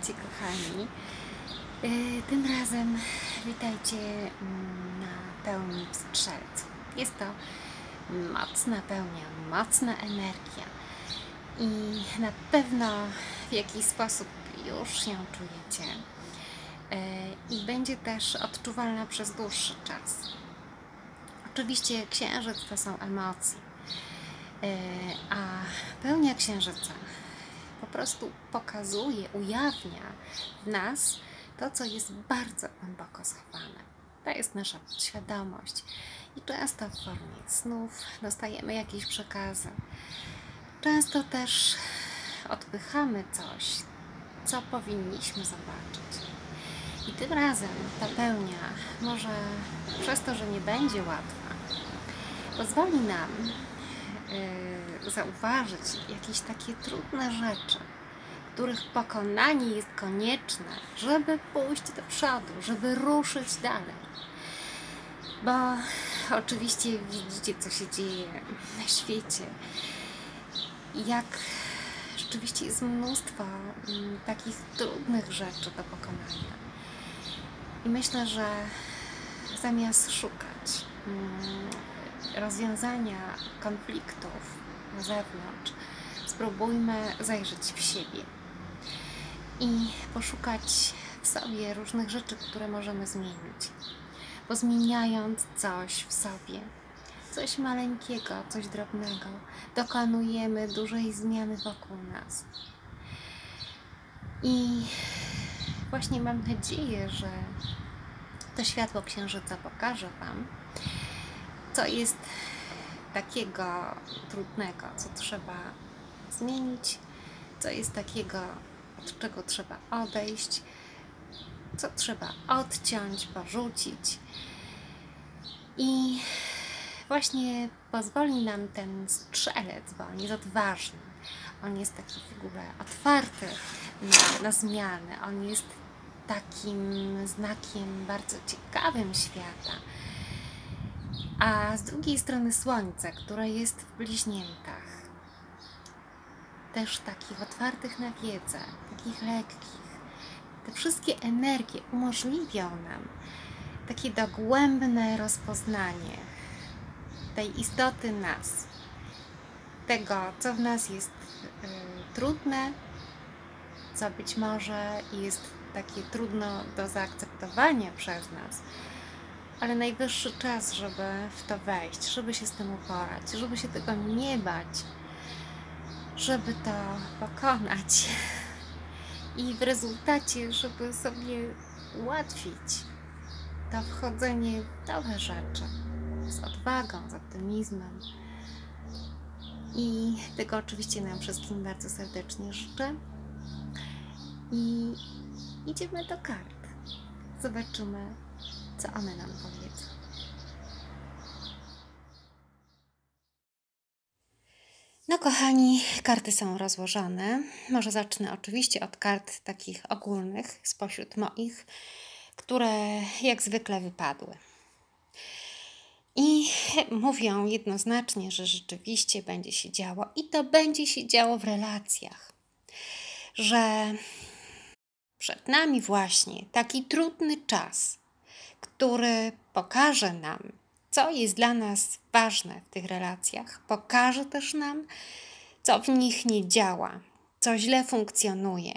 Witajcie kochani. E, Tym razem witajcie mm, na pełni w strzelcu. Jest to mocna pełnia, mocna energia i na pewno w jakiś sposób już się czujecie E, i będzie też odczuwalna przez dłuższy czas. Oczywiście księżyc to są emocje, E, a pełnia księżyca prostu pokazuje, ujawnia w nas to, co jest bardzo głęboko schowane. To jest nasza świadomość. I często w formie snów dostajemy jakieś przekazy. Często też odpychamy coś, co powinniśmy zobaczyć. I tym razem ta pełnia może przez to, że nie będzie łatwa, pozwoli nam yy, zauważyć jakieś takie trudne rzeczy, których pokonanie jest konieczne, żeby pójść do przodu, żeby ruszyć dalej. Bo oczywiście widzicie, co się dzieje na świecie. Jak rzeczywiście jest mnóstwo mm, takich trudnych rzeczy do pokonania. I myślę, że zamiast szukać mm, rozwiązania konfliktów na zewnątrz, spróbujmy zajrzeć w siebie i poszukać w sobie różnych rzeczy, które możemy zmienić. Bo zmieniając coś w sobie, coś maleńkiego, coś drobnego, dokonujemy dużej zmiany wokół nas. I właśnie mam nadzieję, że to światło księżyca pokaże Wam, co jest takiego trudnego, co trzeba zmienić, co jest takiego, od czego trzeba odejść, co trzeba odciąć, porzucić. I właśnie pozwoli nam ten strzelec, bo on jest odważny, on jest taki w ogóle otwarty na, na zmiany, on jest takim znakiem bardzo ciekawym świata. A z drugiej strony Słońce, które jest w bliźniętach, też takich otwartych na wiedzę, takich lekkich. Te wszystkie energie umożliwią nam takie dogłębne rozpoznanie tej istoty nas, tego, co w nas jest trudne, co być może jest takie trudno do zaakceptowania przez nas, ale najwyższy czas, żeby w to wejść, żeby się z tym uporać, żeby się tego nie bać, żeby to pokonać i w rezultacie, żeby sobie ułatwić to wchodzenie w nowe rzeczy z odwagą, z optymizmem. I tego oczywiście nam wszystkim bardzo serdecznie życzę. I idziemy do kart. Zobaczymy, co one nam powiedzą. No, kochani, karty są rozłożone. Może zacznę oczywiście od kart takich ogólnych spośród moich, które jak zwykle wypadły. I mówią jednoznacznie, że rzeczywiście będzie się działo i to będzie się działo w relacjach. Że przed nami właśnie taki trudny czas, który pokaże nam, co jest dla nas ważne w tych relacjach, pokaże też nam, co w nich nie działa, co źle funkcjonuje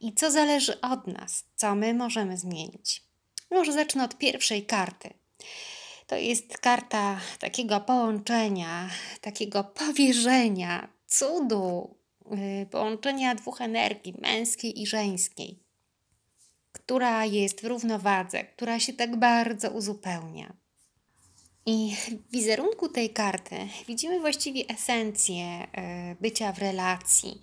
i co zależy od nas, co my możemy zmienić. Może zacznę od pierwszej karty. To jest karta takiego połączenia, takiego powierzenia, cudu, yy, połączenia dwóch energii, męskiej i żeńskiej, która jest w równowadze, która się tak bardzo uzupełnia. I w wizerunku tej karty widzimy właściwie esencję yy, bycia w relacji,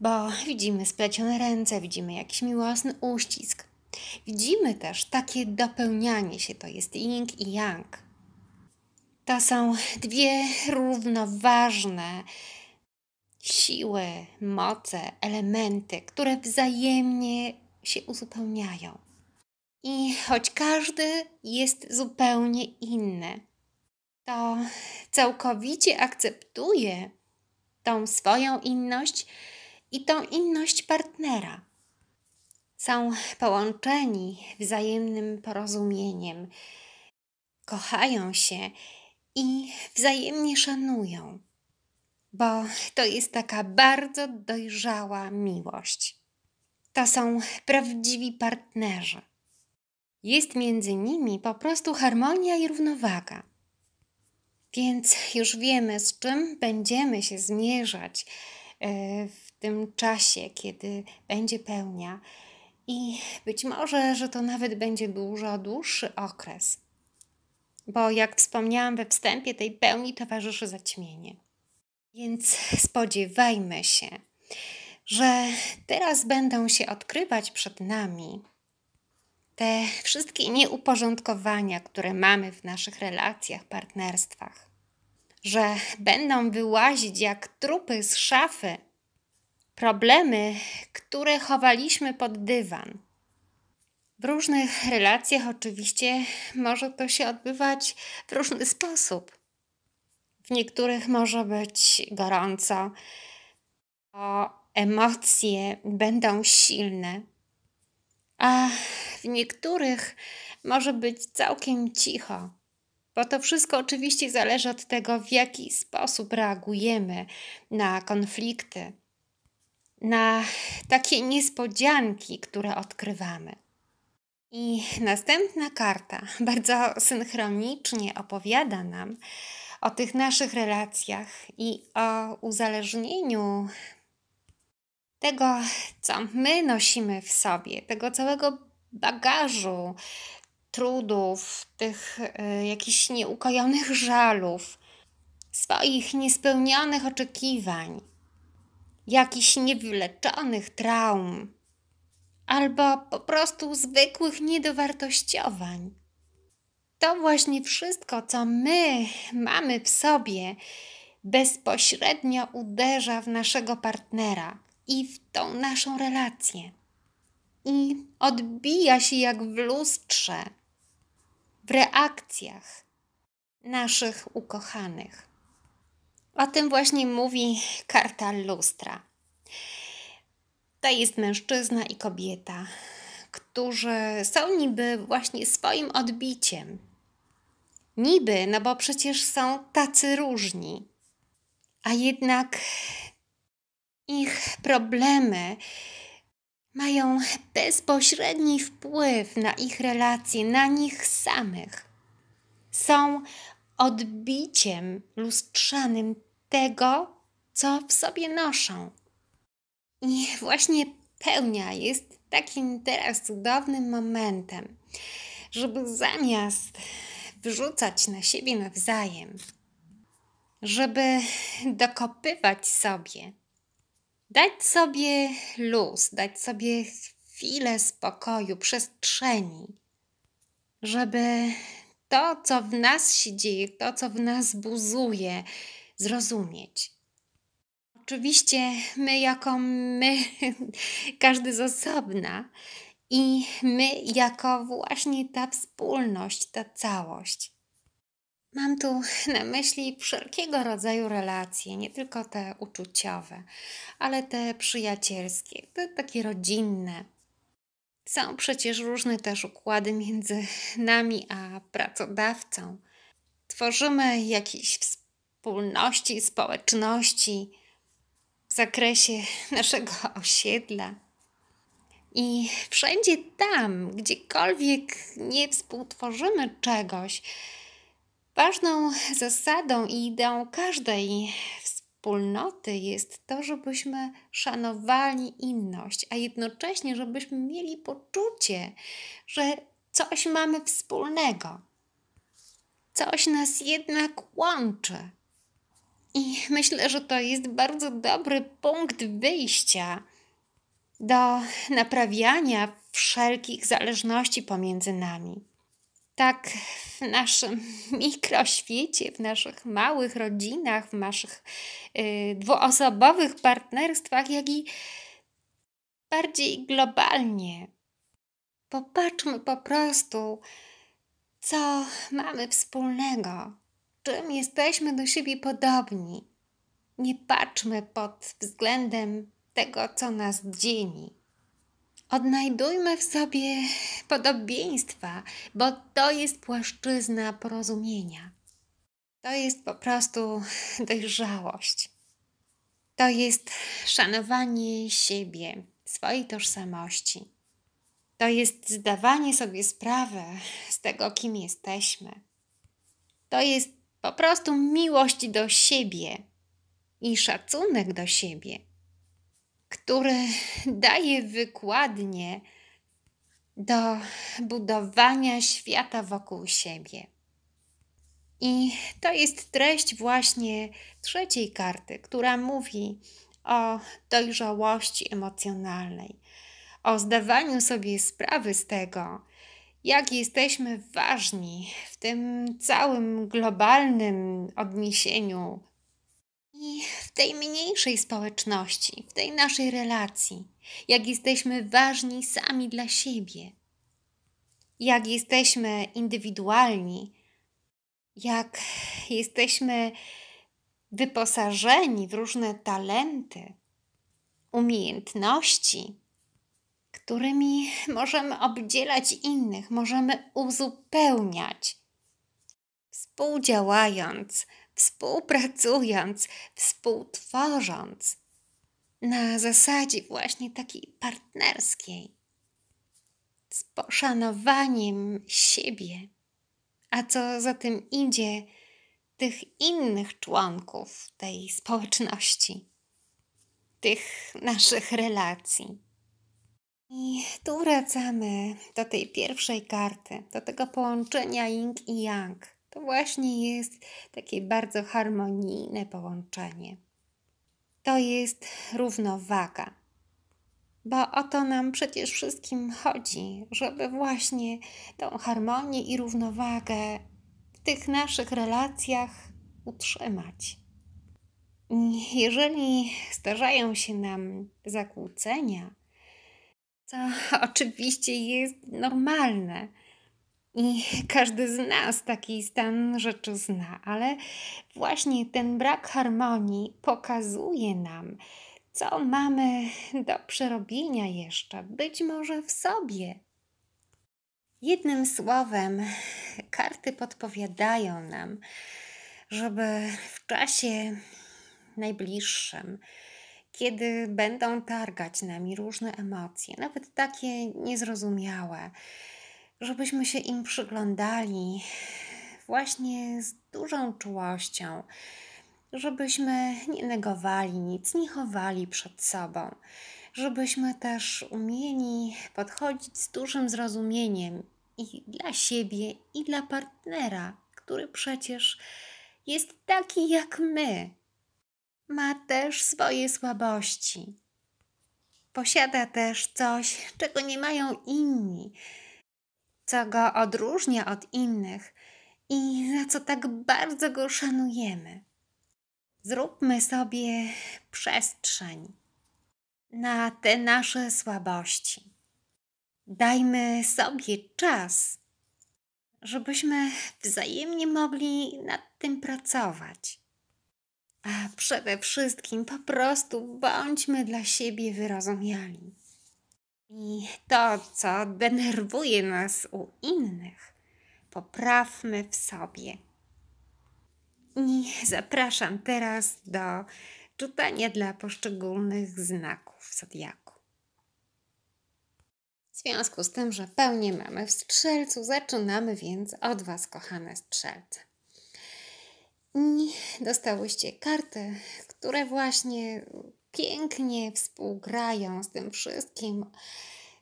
bo widzimy splecione ręce, widzimy jakiś miłosny uścisk. Widzimy też takie dopełnianie się, to jest yin i yang. To są dwie równoważne siły, moce, elementy, które wzajemnie się uzupełniają. I choć każdy jest zupełnie inny, to całkowicie akceptuje tą swoją inność i tą inność partnera. są połączeni wzajemnym porozumieniem, kochają się i wzajemnie szanują, bo to jest taka bardzo dojrzała miłość. To są prawdziwi partnerzy. Jest między nimi po prostu harmonia i równowaga. Więc już wiemy, z czym będziemy się zmierzać e, w tym czasie, kiedy będzie pełnia. I być może, że to nawet będzie dużo dłuższy okres, bo jak wspomniałam we wstępie, tej pełni towarzyszy zaćmienie. Więc spodziewajmy się, że teraz będą się odkrywać przed nami te wszystkie nieuporządkowania, które mamy w naszych relacjach, partnerstwach, że będą wyłazić jak trupy z szafy problemy, które chowaliśmy pod dywan. W różnych relacjach oczywiście może to się odbywać w różny sposób. W niektórych może być gorąco, o emocje będą silne, a w niektórych może być całkiem cicho. Bo to wszystko oczywiście zależy od tego, w jaki sposób reagujemy na konflikty, na takie niespodzianki, które odkrywamy. I następna karta bardzo synchronicznie opowiada nam o tych naszych relacjach i o uzależnieniu tego, co my nosimy w sobie, tego całego bagażu trudów, tych y, jakichś nieukojonych żalów, swoich niespełnionych oczekiwań, jakichś niewyleczonych traum, albo po prostu zwykłych niedowartościowań. To właśnie wszystko, co my mamy w sobie, bezpośrednio uderza w naszego partnera i w tą naszą relację. I odbija się jak w lustrze, w reakcjach naszych ukochanych. O tym właśnie mówi karta lustra. To jest mężczyzna i kobieta, którzy są niby właśnie swoim odbiciem. Niby, no bo przecież są tacy różni, a jednak ich problemy mają bezpośredni wpływ na ich relacje, na nich samych. Są odbiciem lustrzanym tego, co w sobie noszą. I właśnie pełnia jest takim teraz cudownym momentem, żeby zamiast wrzucać na siebie nawzajem, żeby dokopywać sobie, dać sobie luz, dać sobie chwilę spokoju, przestrzeni, żeby to, co w nas się dzieje, to, co w nas buzuje, zrozumieć. Oczywiście my, jako my, każdy z osobna, i my, jako właśnie ta wspólność, ta całość. Mam tu na myśli wszelkiego rodzaju relacje, nie tylko te uczuciowe, ale te przyjacielskie, te takie rodzinne. Są przecież różne też układy między nami a pracodawcą. Tworzymy jakieś wspólności, społeczności w zakresie naszego osiedla. I wszędzie tam, gdziekolwiek nie współtworzymy czegoś, ważną zasadą i ideą każdej wspólnoty jest to, żebyśmy szanowali inność, a jednocześnie, żebyśmy mieli poczucie, że coś mamy wspólnego. Coś nas jednak łączy. I myślę, że to jest bardzo dobry punkt wyjścia do naprawiania wszelkich zależności pomiędzy nami. Tak w naszym mikroświecie, w naszych małych rodzinach, w naszych y, dwuosobowych partnerstwach, jak i bardziej globalnie. Popatrzmy po prostu, co mamy wspólnego, czym jesteśmy do siebie podobni. Nie patrzmy pod względem tego, co nas dzieli, Odnajdujmy w sobie podobieństwa, bo to jest płaszczyzna porozumienia. To jest po prostu dojrzałość. To jest szanowanie siebie, swojej tożsamości. To jest zdawanie sobie sprawy z tego, kim jesteśmy. To jest po prostu miłość do siebie i szacunek do siebie, który daje wykładnie do budowania świata wokół siebie. I to jest treść właśnie trzeciej karty, która mówi o dojrzałości emocjonalnej, o zdawaniu sobie sprawy z tego, jak jesteśmy ważni w tym całym globalnym odniesieniu i w tej mniejszej społeczności, w tej naszej relacji, jak jesteśmy ważni sami dla siebie, jak jesteśmy indywidualni, jak jesteśmy wyposażeni w różne talenty, umiejętności, którymi możemy obdzielać innych, możemy uzupełniać, współdziałając, współpracując, współtworząc na zasadzie właśnie takiej partnerskiej, z poszanowaniem siebie, a co za tym idzie, tych innych członków tej społeczności, tych naszych relacji. I tu wracamy do tej pierwszej karty, do tego połączenia yin i yang. To właśnie jest takie bardzo harmonijne połączenie. To jest równowaga. Bo o to nam przecież wszystkim chodzi, żeby właśnie tą harmonię i równowagę w tych naszych relacjach utrzymać. Jeżeli zdarzają się nam zakłócenia, co oczywiście jest normalne. I każdy z nas taki stan rzeczy zna, ale właśnie ten brak harmonii pokazuje nam, co mamy do przerobienia jeszcze, być może w sobie. Jednym słowem, karty podpowiadają nam, żeby w czasie najbliższym, kiedy będą targać nami różne emocje, nawet takie niezrozumiałe, żebyśmy się im przyglądali właśnie z dużą czułością, żebyśmy nie negowali nic, nie chowali przed sobą, żebyśmy też umieli podchodzić z dużym zrozumieniem i dla siebie, i dla partnera, który przecież jest taki jak my ma też swoje słabości. Posiada też coś, czego nie mają inni, co go odróżnia od innych i za co tak bardzo go szanujemy. Zróbmy sobie przestrzeń na te nasze słabości. Dajmy sobie czas, żebyśmy wzajemnie mogli nad tym pracować. A przede wszystkim po prostu bądźmy dla siebie wyrozumiali. I to, co denerwuje nas u innych, poprawmy w sobie. I zapraszam teraz do czytania dla poszczególnych znaków zodiaku. W związku z tym, że pełnię mamy w strzelcu, zaczynamy więc od Was, kochane strzelce. I dostałyście karty, które właśnie pięknie współgrają z tym wszystkim,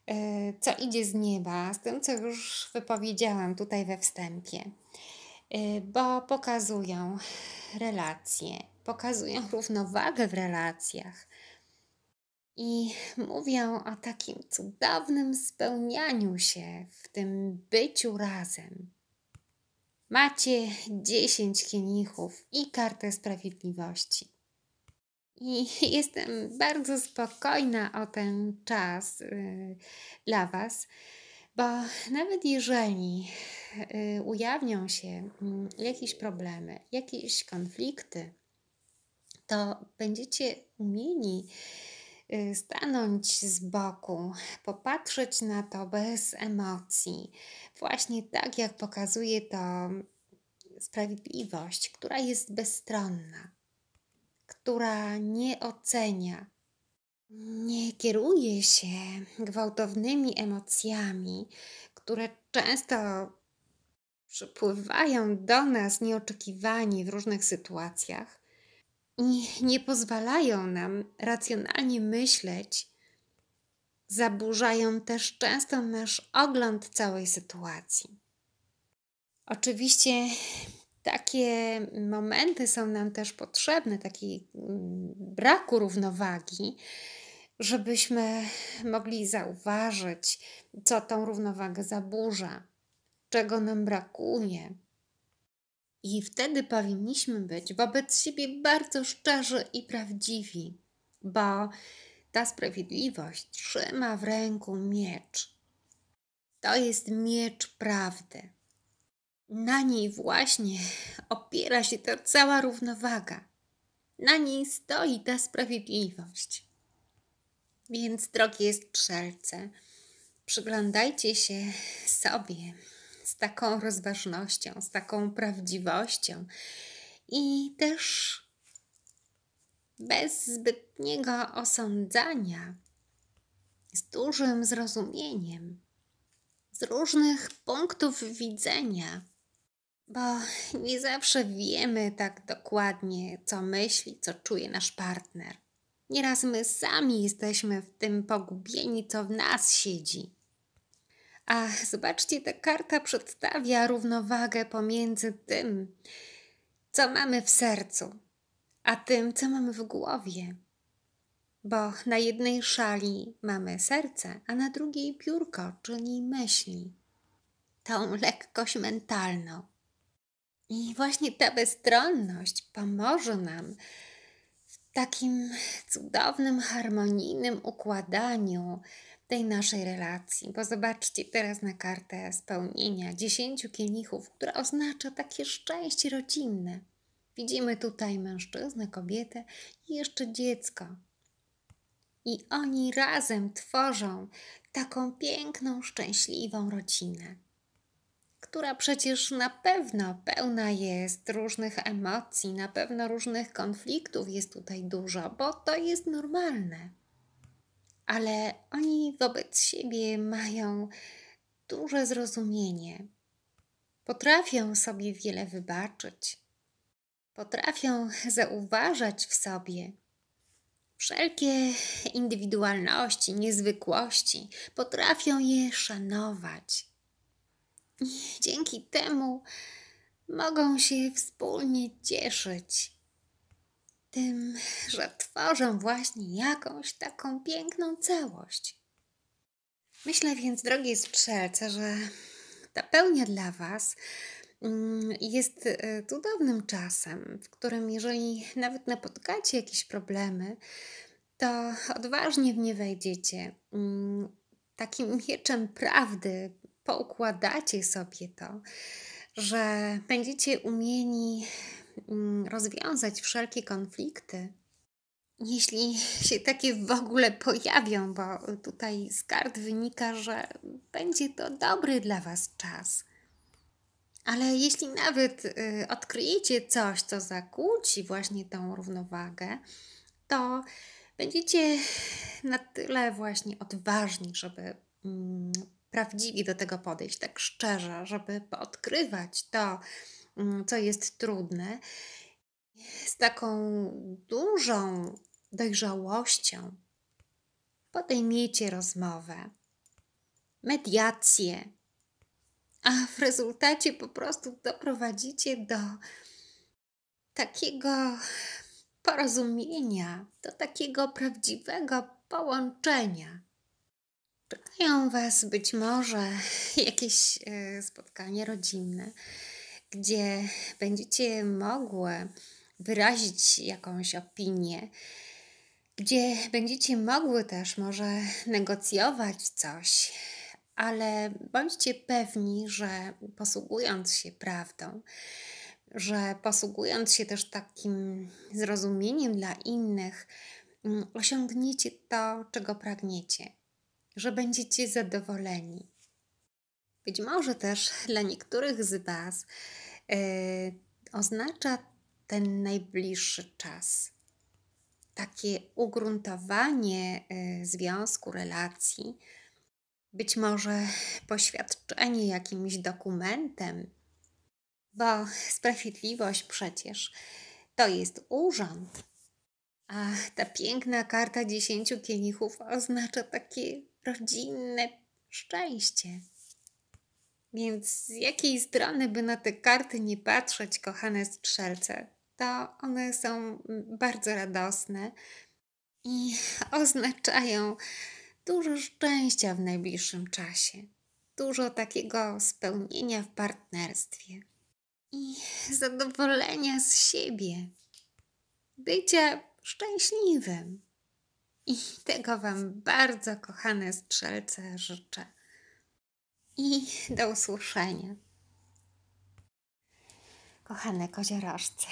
e, co idzie z nieba, z tym, co już wypowiedziałam tutaj we wstępie, e, bo pokazują relacje, pokazują równowagę w relacjach i mówią o takim cudownym spełnianiu się w tym byciu razem. Macie 10 kielichów i kartę sprawiedliwości. I jestem bardzo spokojna o ten czas y, dla Was, bo nawet jeżeli y, ujawnią się y, jakieś problemy, jakieś konflikty, to będziecie umieli y, stanąć z boku, popatrzeć na to bez emocji, właśnie tak jak pokazuje to sprawiedliwość, która jest bezstronna, która nie ocenia, nie kieruje się gwałtownymi emocjami, które często przypływają do nas nieoczekiwanie w różnych sytuacjach i nie pozwalają nam racjonalnie myśleć, zaburzają też często nasz ogląd całej sytuacji. Oczywiście takie momenty są nam też potrzebne, taki mm, braku równowagi, żebyśmy mogli zauważyć, co tą równowagę zaburza, czego nam brakuje. I wtedy powinniśmy być wobec siebie bardzo szczerzy i prawdziwi, bo ta sprawiedliwość trzyma w ręku miecz. To jest miecz prawdy. Na niej właśnie opiera się ta cała równowaga. Na niej stoi ta sprawiedliwość. Więc, drogie strzelce, przyglądajcie się sobie z taką rozważnością, z taką prawdziwością i też bez zbytniego osądzania, z dużym zrozumieniem, z różnych punktów widzenia, bo nie zawsze wiemy tak dokładnie, co myśli, co czuje nasz partner. Nieraz my sami jesteśmy w tym pogubieni, co w nas siedzi. A zobaczcie, ta karta przedstawia równowagę pomiędzy tym, co mamy w sercu, a tym, co mamy w głowie. Bo na jednej szali mamy serce, a na drugiej piórko, czyli myśli. Tą lekkość mentalną. I właśnie ta bezstronność pomoże nam w takim cudownym, harmonijnym układaniu tej naszej relacji. Bo zobaczcie teraz na kartę spełnienia dziesięciu kielichów, która oznacza takie szczęście rodzinne. Widzimy tutaj mężczyznę, kobietę i jeszcze dziecko. I oni razem tworzą taką piękną, szczęśliwą rodzinę, która przecież na pewno pełna jest różnych emocji, na pewno różnych konfliktów jest tutaj dużo, bo to jest normalne ale oni wobec siebie mają duże zrozumienie. Potrafią sobie wiele wybaczyć, potrafią zauważać w sobie wszelkie indywidualności, niezwykłości, potrafią je szanować. Dzięki temu mogą się wspólnie cieszyć tym, że tworzą właśnie jakąś taką piękną całość. Myślę więc, drogie strzelce, że ta pełnia dla Was mm, jest e, cudownym czasem, w którym jeżeli nawet napotkacie jakieś problemy, to odważnie w nie wejdziecie. Mm, takim mieczem prawdy poukładacie sobie to, że będziecie umieni Mm, rozwiązać wszelkie konflikty, jeśli się takie w ogóle pojawią, bo tutaj z kart wynika, że będzie to dobry dla Was czas. Ale jeśli nawet y, odkryjecie coś, co zakłóci właśnie tą równowagę, to będziecie na tyle właśnie odważni, żeby prawdziwie do tego podejść, tak szczerze, żeby odkrywać to, Mm, co jest trudne, z taką dużą dojrzałością podejmiecie rozmowę, mediację, a w rezultacie po prostu doprowadzicie do takiego porozumienia, do takiego prawdziwego połączenia. Czekają Was być może jakieś e, spotkania rodzinne gdzie będziecie mogły wyrazić jakąś opinię, gdzie będziecie mogły też może negocjować coś, ale bądźcie pewni, że posługując się prawdą, że posługując się też takim zrozumieniem dla innych, mm, osiągniecie to, czego pragniecie, że będziecie zadowoleni. Być może też dla niektórych z Was yy, oznacza ten najbliższy czas. Takie ugruntowanie yy, związku, relacji, być może poświadczenie jakimś dokumentem, bo sprawiedliwość przecież to jest urząd. A ta piękna karta dziesięciu kielichów oznacza takie rodzinne szczęście. Więc z jakiej strony by na te karty nie patrzeć, kochane strzelce, to one są bardzo radosne i oznaczają dużo szczęścia w najbliższym czasie, dużo takiego spełnienia w partnerstwie i zadowolenia z siebie, bycia szczęśliwym. I tego Wam bardzo, kochane strzelce, życzę. I do usłyszenia. Kochane koziorożce,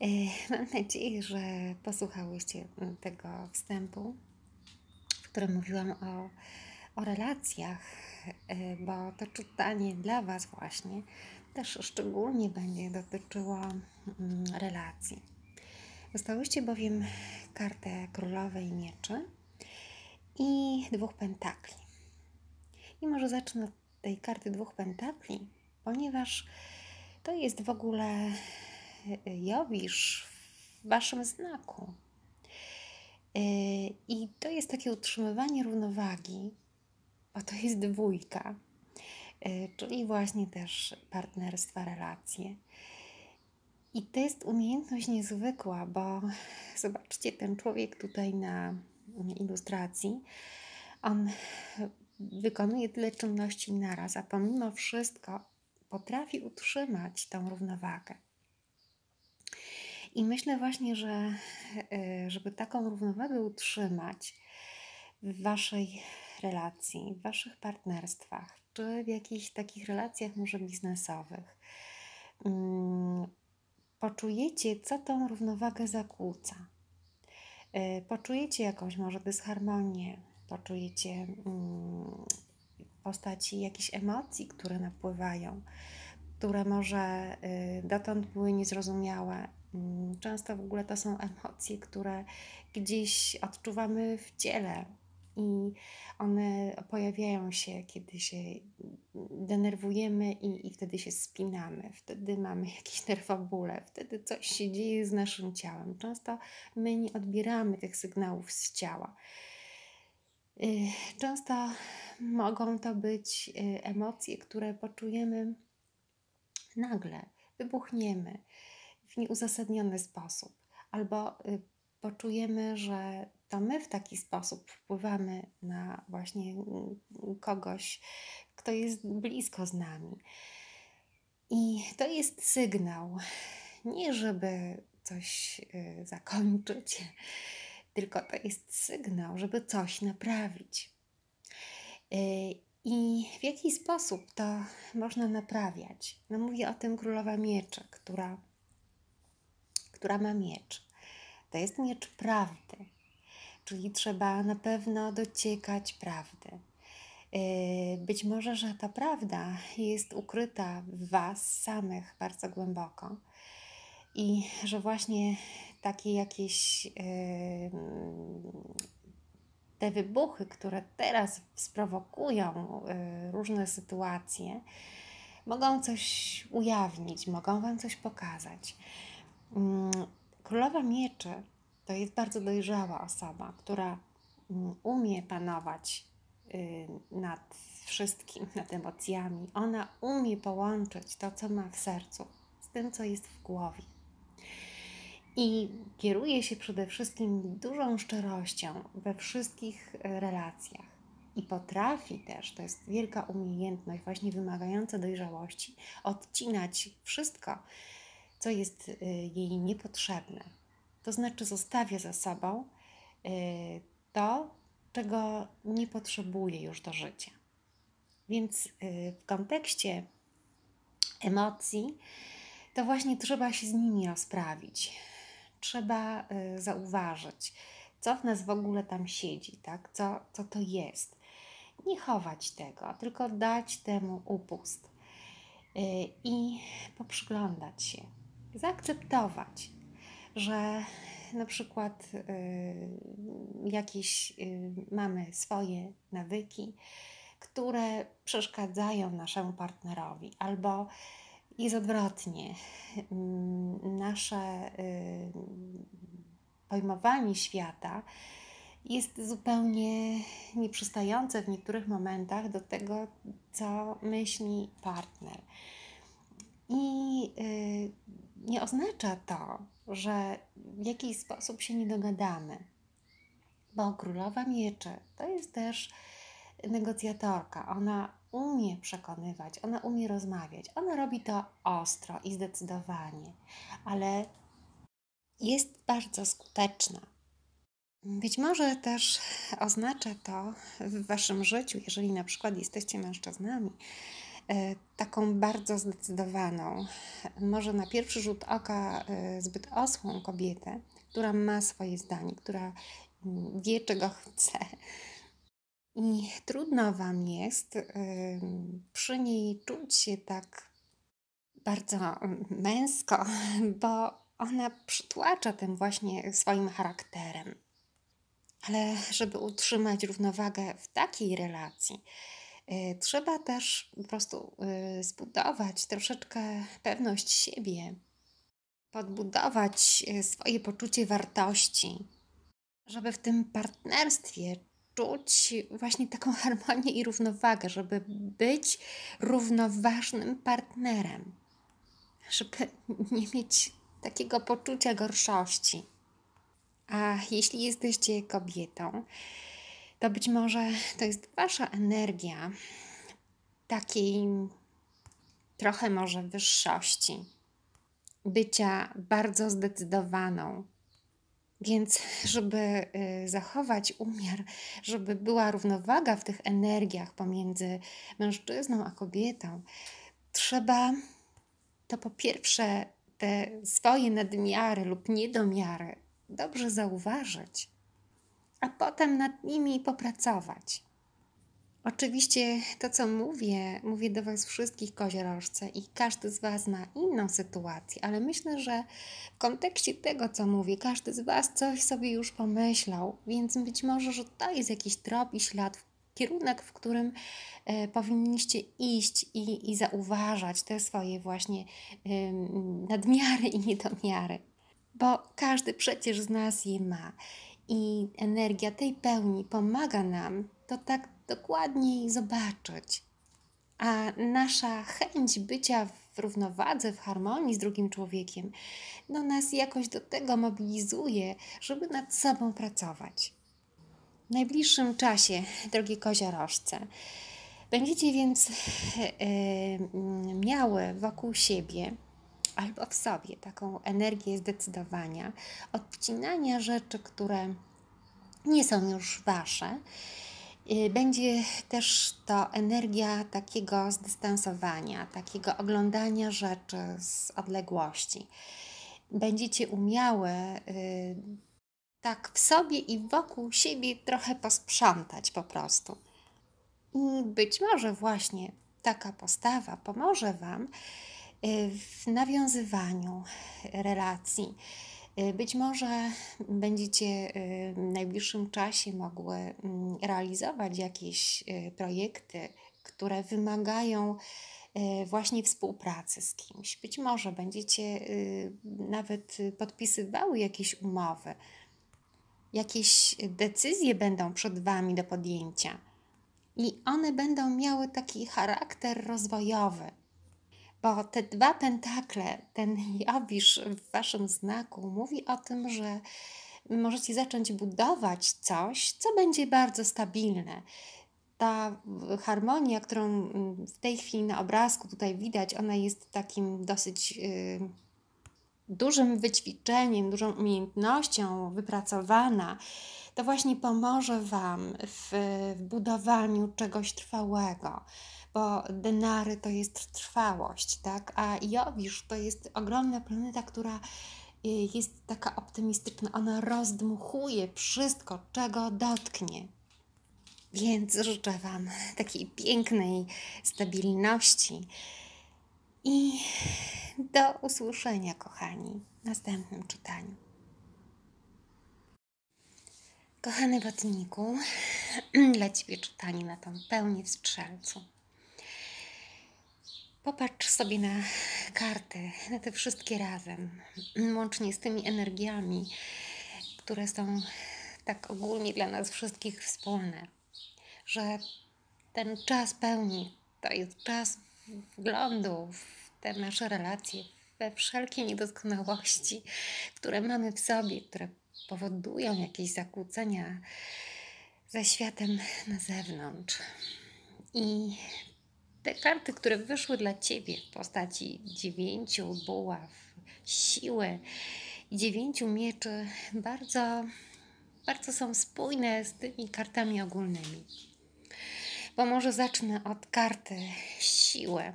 e, mam nadzieję, że posłuchałyście tego wstępu, w którym mówiłam o, o relacjach, e, bo to czytanie dla Was właśnie też szczególnie będzie dotyczyło mm, relacji. Dostałyście bowiem kartę królowej mieczy i dwóch pentakli. I może zacznę od tej karty dwóch pentakli, ponieważ to jest w ogóle y, Jowisz w waszym znaku. Y, I to jest takie utrzymywanie równowagi, bo to jest dwójka, y, czyli właśnie też partnerstwa, relacje. I to jest umiejętność niezwykła, bo zobaczcie, ten człowiek tutaj na ilustracji, on wykonuje tyle czynności naraz, a pomimo wszystko potrafi utrzymać tą równowagę. I myślę właśnie, że e, żeby taką równowagę utrzymać w Waszej relacji, w Waszych partnerstwach, czy w jakichś takich relacjach może biznesowych, mm, poczujecie, co tą równowagę zakłóca. E, poczujecie jakąś może dysharmonię, poczujecie mm, postaci jakichś emocji, które napływają, które może y, dotąd były niezrozumiałe. Mm, często w ogóle to są emocje, które gdzieś odczuwamy w ciele, i one pojawiają się, kiedy się denerwujemy i, i wtedy się spinamy, wtedy mamy jakieś nerwobóle, wtedy coś się dzieje z naszym ciałem. Często my nie odbieramy tych sygnałów z ciała. Y, często mogą to być y, emocje, które poczujemy nagle, wybuchniemy w nieuzasadniony sposób, albo y, poczujemy, że to my w taki sposób wpływamy na właśnie kogoś, kto jest blisko z nami. I to jest sygnał, nie żeby coś y, zakończyć, tylko to jest sygnał, żeby coś naprawić. Y, I w jaki sposób to można naprawiać? No mówię o tym królowa mieczy, która, która ma miecz. To jest miecz prawdy, czyli trzeba na pewno dociekać prawdy. Yy, być może, że ta prawda jest ukryta w Was samych bardzo głęboko i że właśnie takie jakieś yy, te wybuchy, które teraz sprowokują yy, różne sytuacje, mogą coś ujawnić, mogą Wam coś pokazać. Mm, Królowa Mieczy to jest bardzo dojrzała osoba, która mm, umie panować y, nad wszystkim, nad emocjami. Ona umie połączyć to, co ma w sercu, z tym, co jest w głowie. I kieruje się przede wszystkim dużą szczerością we wszystkich relacjach. I potrafi też, to jest wielka umiejętność, właśnie wymagająca dojrzałości, odcinać wszystko, co jest y, jej niepotrzebne. To znaczy, zostawia za sobą y, to, czego nie potrzebuje już do życia. Więc y, w kontekście emocji, to właśnie trzeba się z nimi rozprawić. trzeba y, zauważyć, co w nas w ogóle tam siedzi, tak? co, co to jest. Nie chować tego, tylko dać temu upust i poprzyglądać się, zaakceptować, że na przykład y, jakieś mamy swoje nawyki, które przeszkadzają naszemu partnerowi, albo jest odwrotnie. Mm, nasze y, pojmowanie świata jest zupełnie nieprzystające w niektórych momentach do tego, co myśli partner. I y, nie oznacza to, że w jakiś sposób się nie dogadamy, bo królowa mieczy to jest też negocjatorka. Ona umie przekonywać, ona umie rozmawiać, ona robi to ostro i zdecydowanie, ale jest bardzo skuteczna. Być może też oznacza to w Waszym życiu, jeżeli na przykład jesteście mężczyznami, taką bardzo zdecydowaną, może na pierwszy rzut oka e, zbyt osłą kobietę, która ma swoje zdanie, która mm, wie, czego chce, i trudno Wam jest przy niej czuć się tak bardzo męsko, bo ona przytłacza tym właśnie swoim charakterem. Ale żeby utrzymać równowagę w takiej relacji, trzeba też po prostu y, zbudować troszeczkę pewność siebie, podbudować y, swoje poczucie wartości, żeby w tym partnerstwie czuć właśnie taką harmonię i równowagę, żeby być równoważnym partnerem, żeby nie mieć takiego poczucia gorszości. A jeśli jesteście kobietą, to być może to jest wasza energia takiej trochę może wyższości, bycia bardzo zdecydowaną, więc, żeby y, zachować umiar, żeby była równowaga w tych energiach pomiędzy mężczyzną a kobietą, trzeba to po pierwsze te swoje nadmiary lub niedomiary dobrze zauważyć, a potem nad nimi popracować. Oczywiście to, co mówię, mówię do Was wszystkich koziorożce i każdy z Was ma inną sytuację, ale myślę, że w kontekście tego, co mówię, każdy z Was coś sobie już pomyślał, więc być może, że to jest jakiś trop i ślad, kierunek, w którym e, powinniście iść i, i zauważać te swoje właśnie e, nadmiary i niedomiary, bo każdy przecież z nas je ma i energia tej pełni pomaga nam to tak dokładniej zobaczyć. A nasza chęć bycia w równowadze, w harmonii z drugim człowiekiem, no nas jakoś do tego mobilizuje, żeby nad sobą pracować. W najbliższym czasie, drogie koziorożce, będziecie więc yy, miały wokół siebie albo w sobie taką energię zdecydowania, odcinania rzeczy, które nie są już wasze Y, będzie też to energia takiego zdystansowania, takiego oglądania rzeczy z odległości. Będziecie umiały tak w sobie i wokół siebie trochę posprzątać po prostu. I być może właśnie taka postawa pomoże Wam w nawiązywaniu relacji Y, być może będziecie y, w najbliższym czasie mogły mm, realizować jakieś y, projekty, które wymagają właśnie współpracy z kimś. Być może będziecie nawet podpisywały jakieś umowy, jakieś decyzje będą przed Wami do podjęcia. I one będą miały taki charakter rozwojowy, bo te dwa pentakle, ten Jowisz w waszym znaku mówi o tym, że możecie zacząć budować coś, co będzie bardzo stabilne. Ta harmonia, którą w tej chwili na obrazku tutaj widać, ona jest takim dosyć yy, dużym wyćwiczeniem, dużą umiejętnością wypracowana. To właśnie pomoże Wam w budowaniu czegoś trwałego bo denary to jest trwałość, tak? A Jowisz to jest ogromna planeta, która jest taka optymistyczna, ona rozdmuchuje wszystko, czego dotknie. Więc życzę Wam takiej pięknej stabilności i do usłyszenia, kochani, w następnym czytaniu. Kochany wodniku, dla Ciebie czytanie na tą pełni w strzelcu. Popatrz sobie na karty, na te wszystkie razem, łącznie z tymi energiami, które są tak ogólnie dla nas wszystkich wspólne, że ten czas pełni to jest czas wglądu w te nasze relacje, we wszelkie niedoskonałości, które mamy w sobie, które powodują jakieś zakłócenia ze światem na zewnątrz. I te karty, które wyszły dla Ciebie w postaci dziewięciu buław, siły i dziewięciu mieczy, bardzo, bardzo są spójne z tymi kartami ogólnymi. Bo może zacznę od karty siły.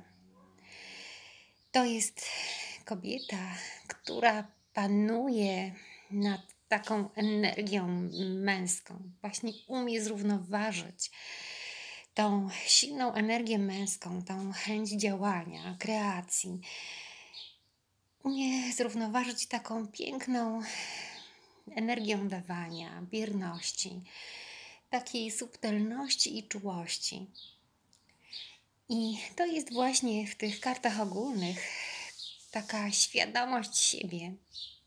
To jest kobieta, która panuje nad taką energią męską, właśnie umie zrównoważyć tą silną energię męską, tą chęć działania, kreacji. Umie zrównoważyć taką piękną energią dawania, bierności, takiej subtelności i czułości. I to jest właśnie w tych kartach ogólnych taka świadomość siebie.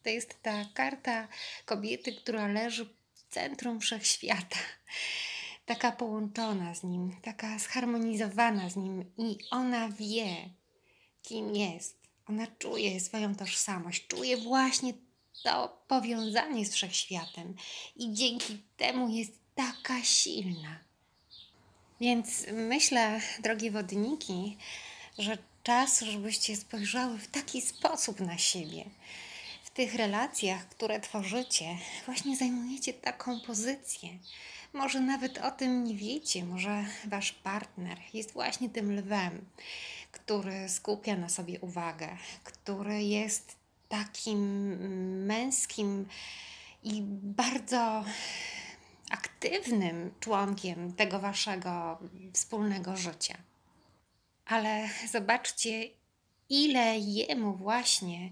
To jest ta karta kobiety, która leży w centrum wszechświata taka połączona z nim, taka zharmonizowana z nim i ona wie, kim jest. Ona czuje swoją tożsamość, czuje właśnie to powiązanie z wszechświatem i dzięki temu jest taka silna. Więc myślę, drogie wodniki, że czas, żebyście spojrzały w taki sposób na siebie. W tych relacjach, które tworzycie, właśnie zajmujecie taką pozycję, może nawet o tym nie wiecie, może wasz partner jest właśnie tym lwem, który skupia na sobie uwagę, który jest takim męskim i bardzo aktywnym członkiem tego waszego wspólnego życia. Ale zobaczcie, ile jemu właśnie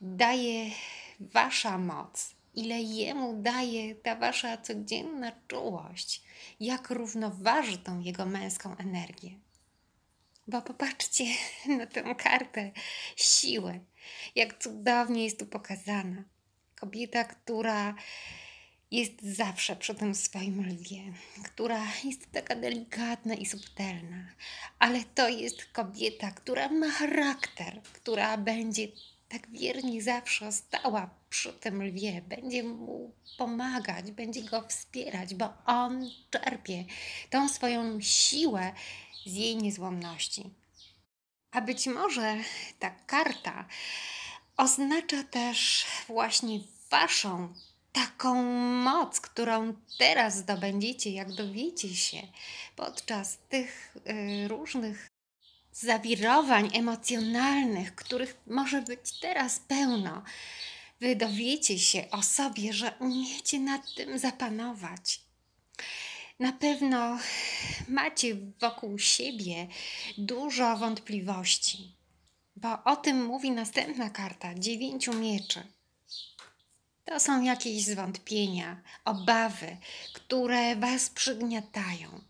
daje wasza moc, ile jemu daje ta wasza codzienna czułość, jak równoważy tą jego męską energię. Bo popatrzcie na tę kartę siły, jak cudownie jest tu pokazana. Kobieta, która jest zawsze przy tym swoim lwie, która jest taka delikatna i subtelna, ale to jest kobieta, która ma charakter, która będzie tak wiernie zawsze stała przy tym lwie, będzie mu pomagać, będzie go wspierać, bo on czerpie tą swoją siłę z jej niezłomności. A być może ta karta oznacza też właśnie Waszą taką moc, którą teraz zdobędziecie, jak dowiecie się podczas tych y, różnych zawirowań emocjonalnych, których może być teraz pełno, wy dowiecie się o sobie, że umiecie nad tym zapanować. Na pewno macie wokół siebie dużo wątpliwości, bo o tym mówi następna karta dziewięciu mieczy. To są jakieś zwątpienia, obawy, które was przygniatają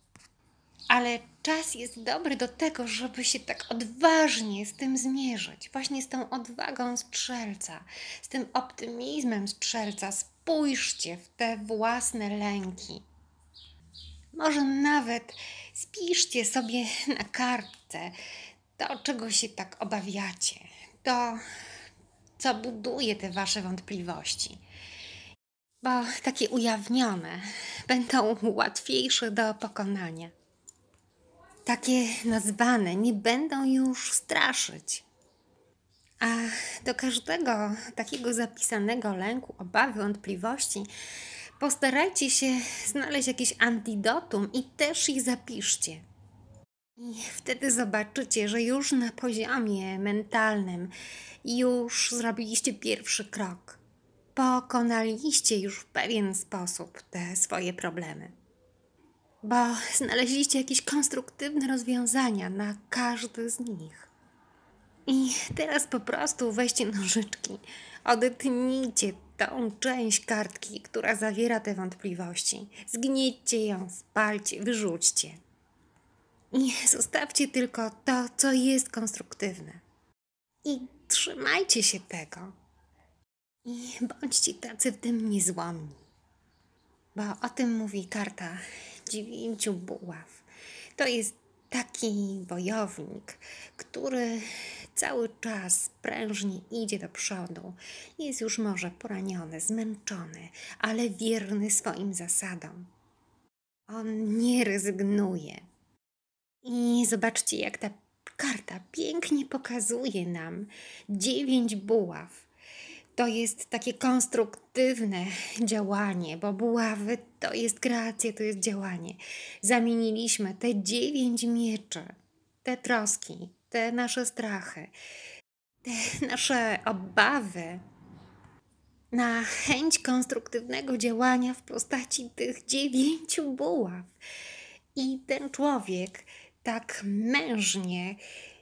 ale czas jest dobry do tego, żeby się tak odważnie z tym zmierzyć. Właśnie z tą odwagą strzelca, z tym optymizmem strzelca. Spójrzcie w te własne lęki. Może nawet spiszcie sobie na kartce to, czego się tak obawiacie, to, co buduje te wasze wątpliwości. Bo takie ujawnione będą łatwiejsze do pokonania takie nazwane nie będą już straszyć. A do każdego takiego zapisanego lęku, obawy, wątpliwości postarajcie się znaleźć jakieś antidotum i też je zapiszcie. I wtedy zobaczycie, że już na poziomie mentalnym już zrobiliście pierwszy krok. Pokonaliście już w pewien sposób te swoje problemy. Bo znaleźliście jakieś konstruktywne rozwiązania na każdy z nich. I teraz po prostu weźcie nożyczki, odetnijcie tą część kartki, która zawiera te wątpliwości. Zgniećcie ją, spalcie, wyrzućcie. I zostawcie tylko to, co jest konstruktywne. I trzymajcie się tego. I bądźcie tacy w tym niezłomni. Bo o tym mówi karta dziewięciu buław. To jest taki wojownik, który cały czas prężnie idzie do przodu. Jest już może poraniony, zmęczony, ale wierny swoim zasadom. On nie rezygnuje. I zobaczcie, jak ta karta pięknie pokazuje nam dziewięć buław. To jest takie konstruktywne działanie, bo buławy to jest kreacja, to jest działanie. Zamieniliśmy te dziewięć mieczy, te troski, te nasze strachy, te nasze obawy na chęć konstruktywnego działania w postaci tych dziewięciu buław. I ten człowiek tak mężnie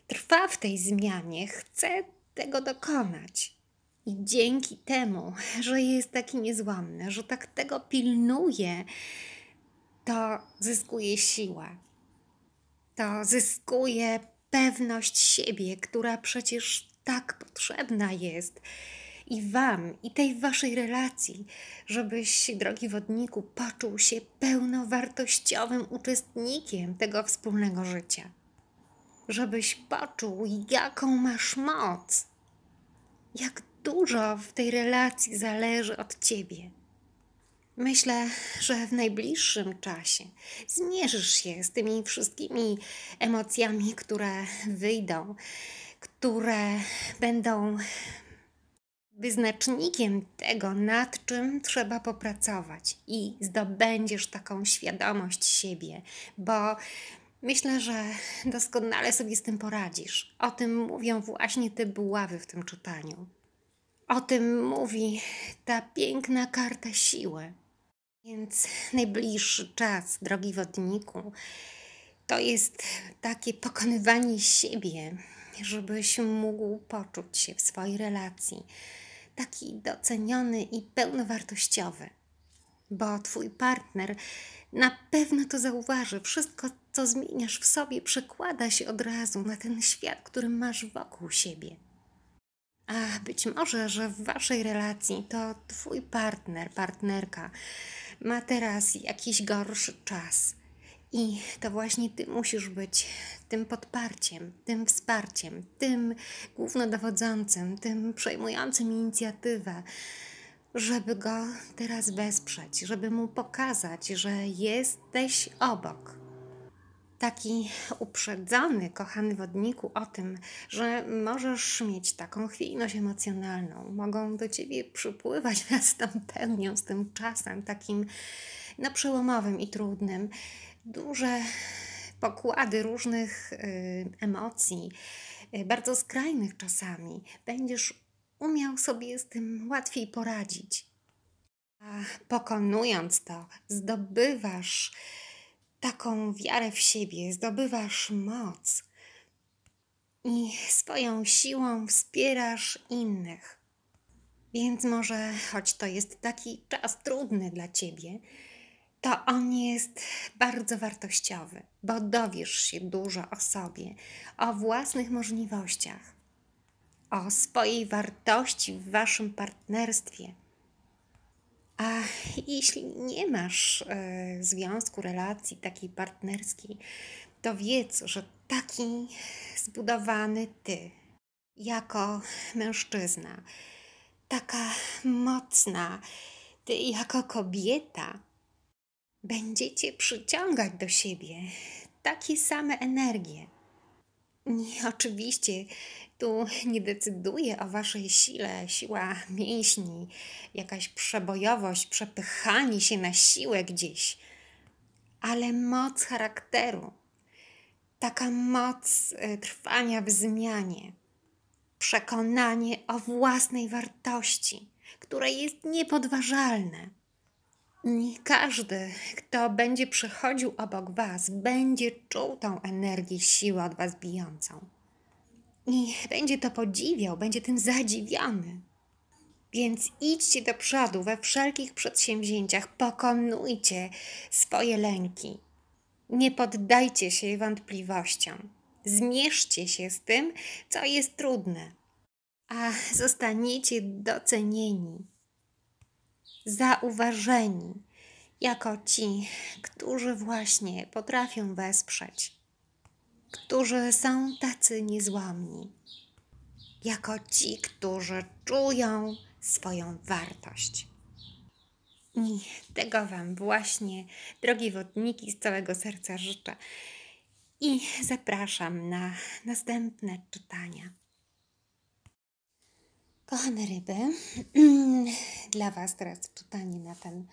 trwa w tej zmianie, chce tego dokonać. I dzięki temu, że jest taki niezłomny, że tak tego pilnuje, to zyskuje siłę. To zyskuje pewność siebie, która przecież tak potrzebna jest i Wam, i tej Waszej relacji, żebyś, drogi wodniku, poczuł się pełnowartościowym uczestnikiem tego wspólnego życia. Żebyś poczuł, jaką masz moc, jak dużo w tej relacji zależy od Ciebie. Myślę, że w najbliższym czasie zmierzysz się z tymi wszystkimi emocjami, które wyjdą, które będą wyznacznikiem tego, nad czym trzeba popracować, i zdobędziesz taką świadomość siebie, bo myślę, że doskonale sobie z tym poradzisz. O tym mówią właśnie te buławy w tym czytaniu. O tym mówi ta piękna karta siły. Więc najbliższy czas, drogi wodniku, to jest takie pokonywanie siebie, żebyś mógł poczuć się w swojej relacji taki doceniony i pełnowartościowy. Bo twój partner na pewno to zauważy. Wszystko, co zmieniasz w sobie, przekłada się od razu na ten świat, który masz wokół siebie. A być może, że w waszej relacji to twój partner, partnerka ma teraz jakiś gorszy czas. I to właśnie ty musisz być tym podparciem, tym wsparciem, tym głównodowodzącym, tym przejmującym inicjatywę, żeby go teraz wesprzeć, żeby mu pokazać, że jesteś obok taki uprzedzony, kochany wodniku, o tym, że możesz mieć taką chwiejność emocjonalną. Mogą do ciebie przypływać wraz z tą pełnią, z tym czasem takim no, przełomowym i trudnym. Duże pokłady różnych y, emocji, y, bardzo skrajnych czasami. Będziesz umiał sobie z tym łatwiej poradzić. A pokonując to, zdobywasz taką wiarę w siebie, zdobywasz moc i swoją siłą wspierasz innych. Więc może, choć to jest taki czas trudny dla ciebie, to on jest bardzo wartościowy, bo dowiesz się dużo o sobie, o własnych możliwościach, o swojej wartości w waszym partnerstwie a jeśli nie masz e, związku, relacji takiej partnerskiej, to wiedz, że taki zbudowany ty, jako mężczyzna, taka mocna, ty jako kobieta, będziecie przyciągać do siebie takie same energie. I oczywiście tu nie decyduje o waszej sile, siła mięśni, jakaś przebojowość, przepychanie się na siłę gdzieś, ale moc charakteru. taka moc y, trwania w zmianie, przekonanie o własnej wartości, które jest niepodważalne. Każdy, kto będzie przychodził obok Was, będzie czuł tą energię, siłę od Was bijącą. I będzie to podziwiał, będzie tym zadziwiony. Więc idźcie do przodu we wszelkich przedsięwzięciach, pokonujcie swoje lęki. Nie poddajcie się wątpliwościom. Zmierzcie się z tym, co jest trudne, a zostaniecie docenieni, zauważeni jako ci, którzy właśnie potrafią wesprzeć, którzy są tacy niezłomni, jako ci, którzy czują swoją wartość. I tego Wam właśnie, drogie wodniki, z całego serca życzę. I zapraszam na następne czytania. Kochane ryby, dla Was teraz czytanie na ten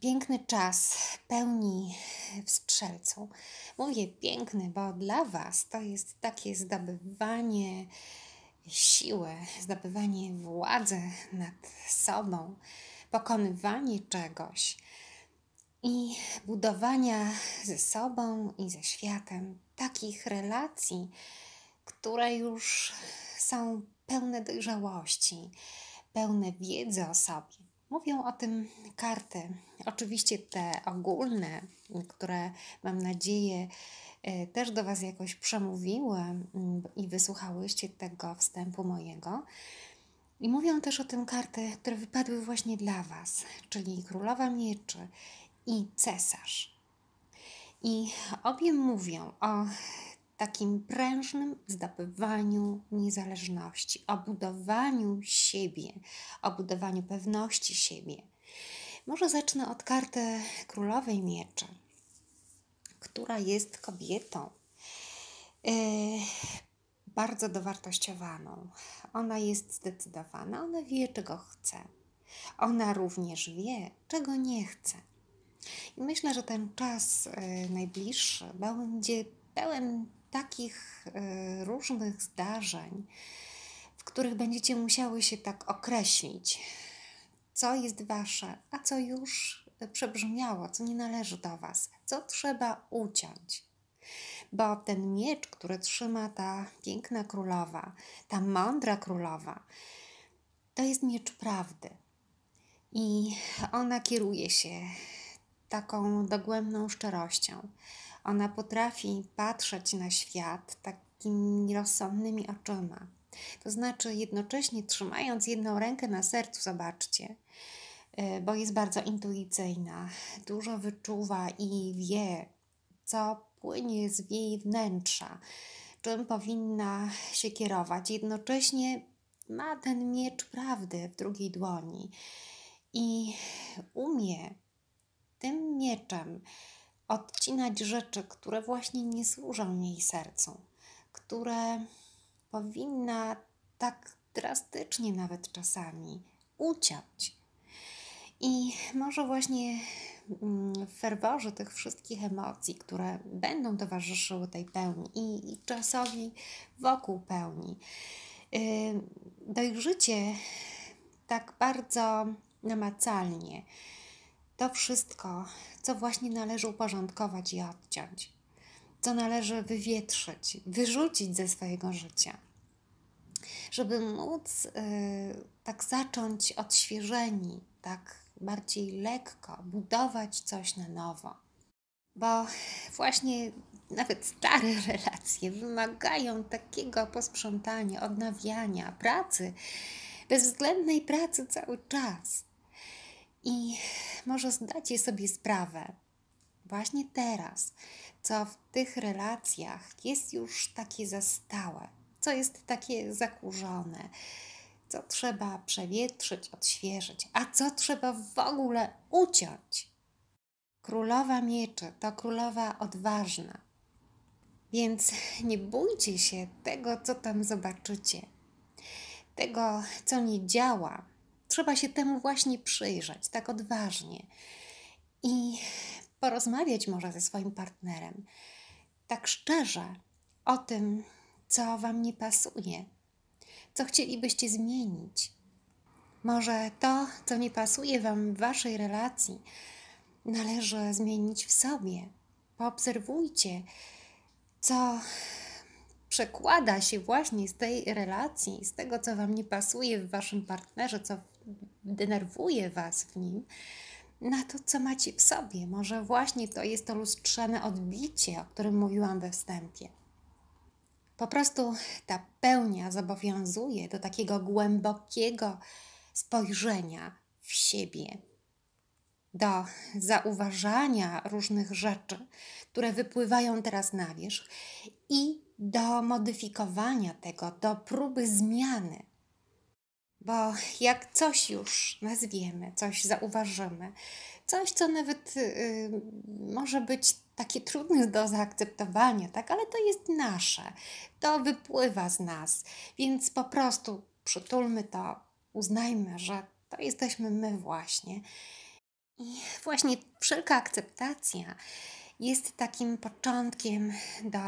piękny czas pełni w strzelcu. Mówię piękny, bo dla Was to jest takie zdobywanie siły, zdobywanie władzy nad sobą, pokonywanie czegoś i budowania ze sobą i ze światem takich relacji, które już są pełne dojrzałości, pełne wiedzy o sobie. Mówią o tym karty. Oczywiście te ogólne, które mam nadzieję e, też do Was jakoś przemówiły i wysłuchałyście tego wstępu mojego. I mówią też o tym karty, które wypadły właśnie dla Was, czyli Królowa Mieczy i Cesarz. I obie mówią o takim prężnym zdobywaniu niezależności, o budowaniu siebie, o budowaniu pewności siebie. Może zacznę od karty Królowej Mieczy, która jest kobietą. Yy, bardzo dowartościowaną. Ona jest zdecydowana, ona wie, czego chce. Ona również wie, czego nie chce. I myślę, że ten czas y, najbliższy będzie pełen takich y, różnych zdarzeń, w których będziecie musiały się tak określić, co jest wasze, a co już przebrzmiało, co nie należy do was, co trzeba uciąć bo ten miecz, który trzyma ta piękna królowa, ta mądra królowa, to jest miecz prawdy. I ona kieruje się taką dogłębną szczerością. Ona potrafi patrzeć na świat takimi rozsądnymi oczyma. To znaczy, jednocześnie trzymając jedną rękę na sercu, zobaczcie, y, bo jest bardzo intuicyjna, dużo wyczuwa i wie, co płynie z jej wnętrza, czym powinna się kierować. Jednocześnie ma ten miecz prawdy w drugiej dłoni i umie tym mieczem odcinać rzeczy, które właśnie nie służą jej sercu, które powinna tak drastycznie nawet czasami uciąć. I może właśnie w ferworze tych wszystkich emocji, które będą towarzyszyły tej pełni i, czasowi wokół pełni. Dojrzycie tak bardzo namacalnie to wszystko, co właśnie należy uporządkować i odciąć, co należy wywietrzyć, wyrzucić ze swojego życia, żeby móc yy, tak zacząć odświeżeni, tak bardziej lekko, budować coś na nowo. Bo właśnie nawet stare relacje wymagają takiego posprzątania, odnawiania, pracy, bezwzględnej pracy cały czas. I może zdacie sobie sprawę, właśnie teraz, co w tych relacjach jest już takie zastałe, co jest takie zakurzone, co trzeba przewietrzyć, odświeżyć, a co trzeba w ogóle uciąć. Królowa mieczy to królowa odważna. Więc nie bójcie się tego, co tam zobaczycie, tego, co nie działa. Trzeba się temu właśnie przyjrzeć, tak odważnie i porozmawiać może ze swoim partnerem. tak szczerze o tym, co Wam nie pasuje, co chcielibyście zmienić. Może to, co nie pasuje Wam w Waszej relacji, należy zmienić w sobie. Poobserwujcie, co przekłada się właśnie z tej relacji, z tego, co Wam nie pasuje w Waszym partnerze, co denerwuje Was w nim, na to, co macie w sobie. Może właśnie to jest to lustrzane odbicie, o którym mówiłam we wstępie. Po prostu ta pełnia zobowiązuje do takiego głębokiego spojrzenia w siebie, do zauważania różnych rzeczy, które wypływają teraz na wierzch i do modyfikowania tego, do próby zmiany. Bo jak coś już nazwiemy, coś zauważymy, coś, co nawet yy, może być takie trudne do zaakceptowania, tak, ale to jest nasze, to wypływa z nas, więc po prostu przytulmy to, uznajmy, że to jesteśmy my właśnie. I właśnie wszelka akceptacja jest takim początkiem do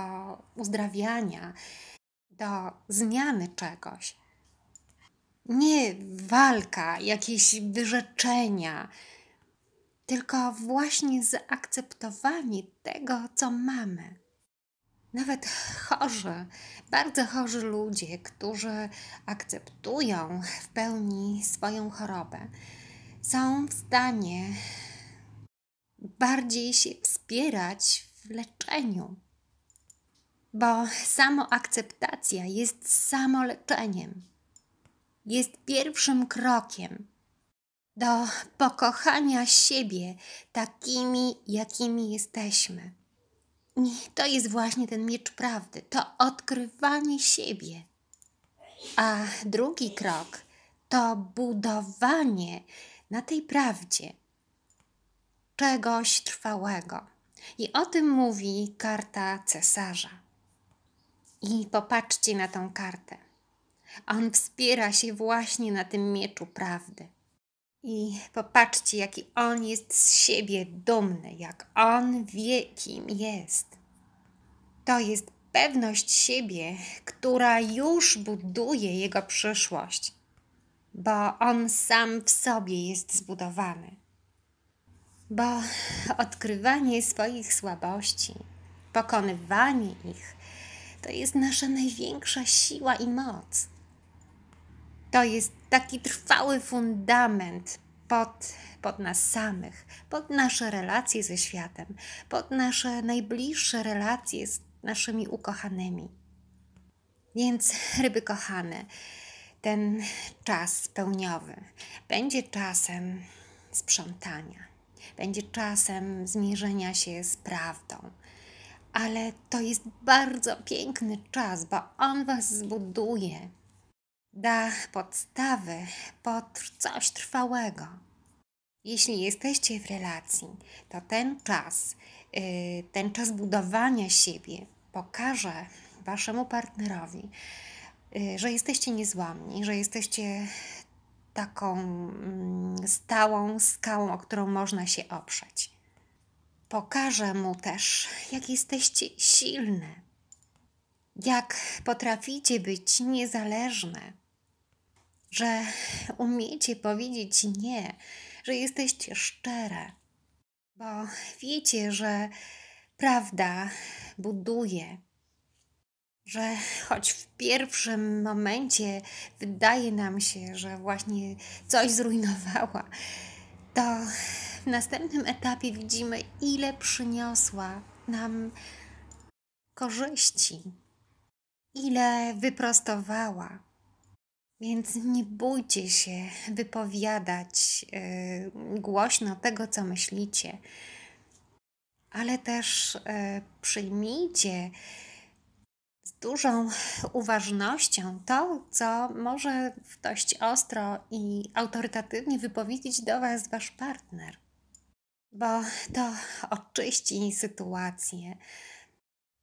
uzdrawiania, do zmiany czegoś. Nie walka, jakieś wyrzeczenia, tylko właśnie zaakceptowanie tego, co mamy. Nawet chorzy, bardzo chorzy ludzie, którzy akceptują w pełni swoją chorobę, są w stanie bardziej się wspierać w leczeniu, bo samoakceptacja jest samoleczeniem, jest pierwszym krokiem do pokochania siebie takimi, jakimi jesteśmy. I to jest właśnie ten miecz prawdy, to odkrywanie siebie. A drugi krok to budowanie na tej prawdzie czegoś trwałego. I o tym mówi karta cesarza. I popatrzcie na tą kartę. On wspiera się właśnie na tym mieczu prawdy. I popatrzcie, jaki on jest z siebie dumny, jak on wie, kim jest. To jest pewność siebie, która już buduje jego przyszłość, bo on sam w sobie jest zbudowany. Bo odkrywanie swoich słabości, pokonywanie ich, to jest nasza największa siła i moc. To jest taki trwały fundament pod, pod nas samych, pod nasze relacje ze światem, pod nasze najbliższe relacje z naszymi ukochanymi. Więc, ryby kochane, ten czas pełniowy będzie czasem sprzątania, będzie czasem zmierzenia się z prawdą. Ale to jest bardzo piękny czas, bo on Was zbuduje, da podstawy pod coś trwałego. Jeśli jesteście w relacji, to ten czas, yy, ten czas budowania siebie pokaże waszemu partnerowi, yy, że jesteście niezłomni, że jesteście taką mm, stałą skałą, o którą można się oprzeć. Pokaże mu też, jak jesteście silne, jak potraficie być niezależne że umiecie powiedzieć nie, że jesteście szczere, bo wiecie, że prawda buduje, że choć w pierwszym momencie wydaje nam się, że właśnie coś zrujnowała, to w następnym etapie widzimy, ile przyniosła nam korzyści, ile wyprostowała więc nie bójcie się wypowiadać yy, głośno tego, co myślicie, ale też yy, przyjmijcie z dużą uważnością to, co może dość ostro i autorytatywnie wypowiedzieć do Was Wasz partner, bo to oczyści sytuację,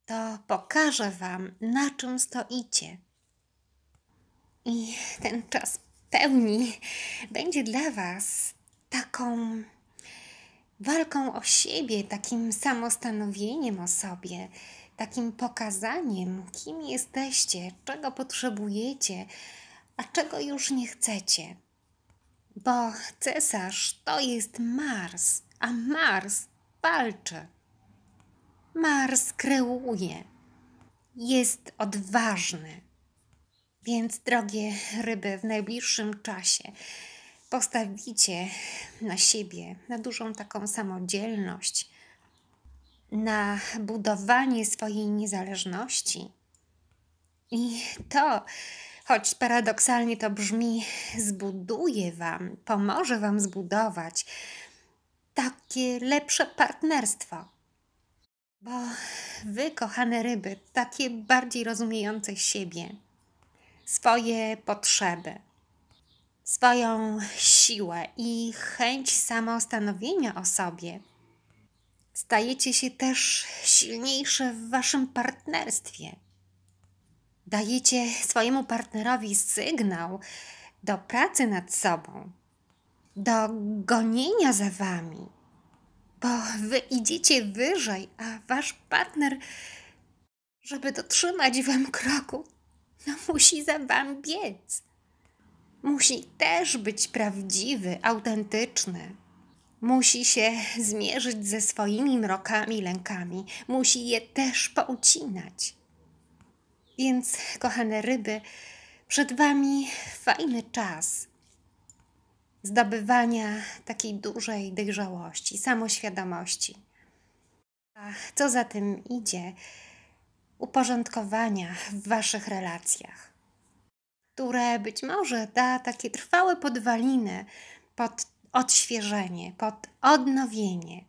to pokaże Wam, na czym stoicie i ten czas pełni będzie dla Was taką walką o siebie, takim samostanowieniem o sobie, takim pokazaniem, kim jesteście, czego potrzebujecie, a czego już nie chcecie. Bo cesarz to jest Mars, a Mars walczy. Mars kreuje, jest odważny. Więc, drogie ryby, w najbliższym czasie postawicie na siebie, na dużą taką samodzielność, na budowanie swojej niezależności. I to, choć paradoksalnie to brzmi, zbuduje Wam, pomoże Wam zbudować takie lepsze partnerstwo. Bo Wy, kochane ryby, takie bardziej rozumiejące siebie, swoje potrzeby, swoją siłę i chęć samostanowienia o sobie, stajecie się też silniejsze w waszym partnerstwie. Dajecie swojemu partnerowi sygnał do pracy nad sobą, do gonienia za wami, bo wy idziecie wyżej, a wasz partner, żeby dotrzymać wam kroku, no musi za wam biec. Musi też być prawdziwy, autentyczny. Musi się zmierzyć ze swoimi mrokami, lękami. Musi je też poucinać. Więc, kochane ryby, przed Wami fajny czas zdobywania takiej dużej dojrzałości, samoświadomości. A co za tym idzie, uporządkowania w Waszych relacjach, które być może da takie trwałe podwaliny pod odświeżenie, pod odnowienie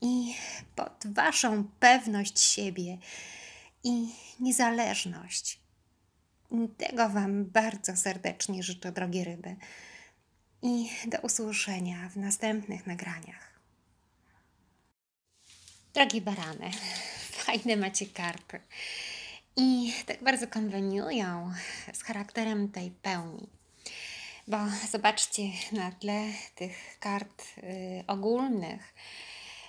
i pod Waszą pewność siebie i niezależność. I tego Wam bardzo serdecznie życzę, drogie ryby. I do usłyszenia w następnych nagraniach. Drogie barany, fajne macie karty. I tak bardzo konweniują z charakterem tej pełni. Bo zobaczcie na tle tych kart y, ogólnych.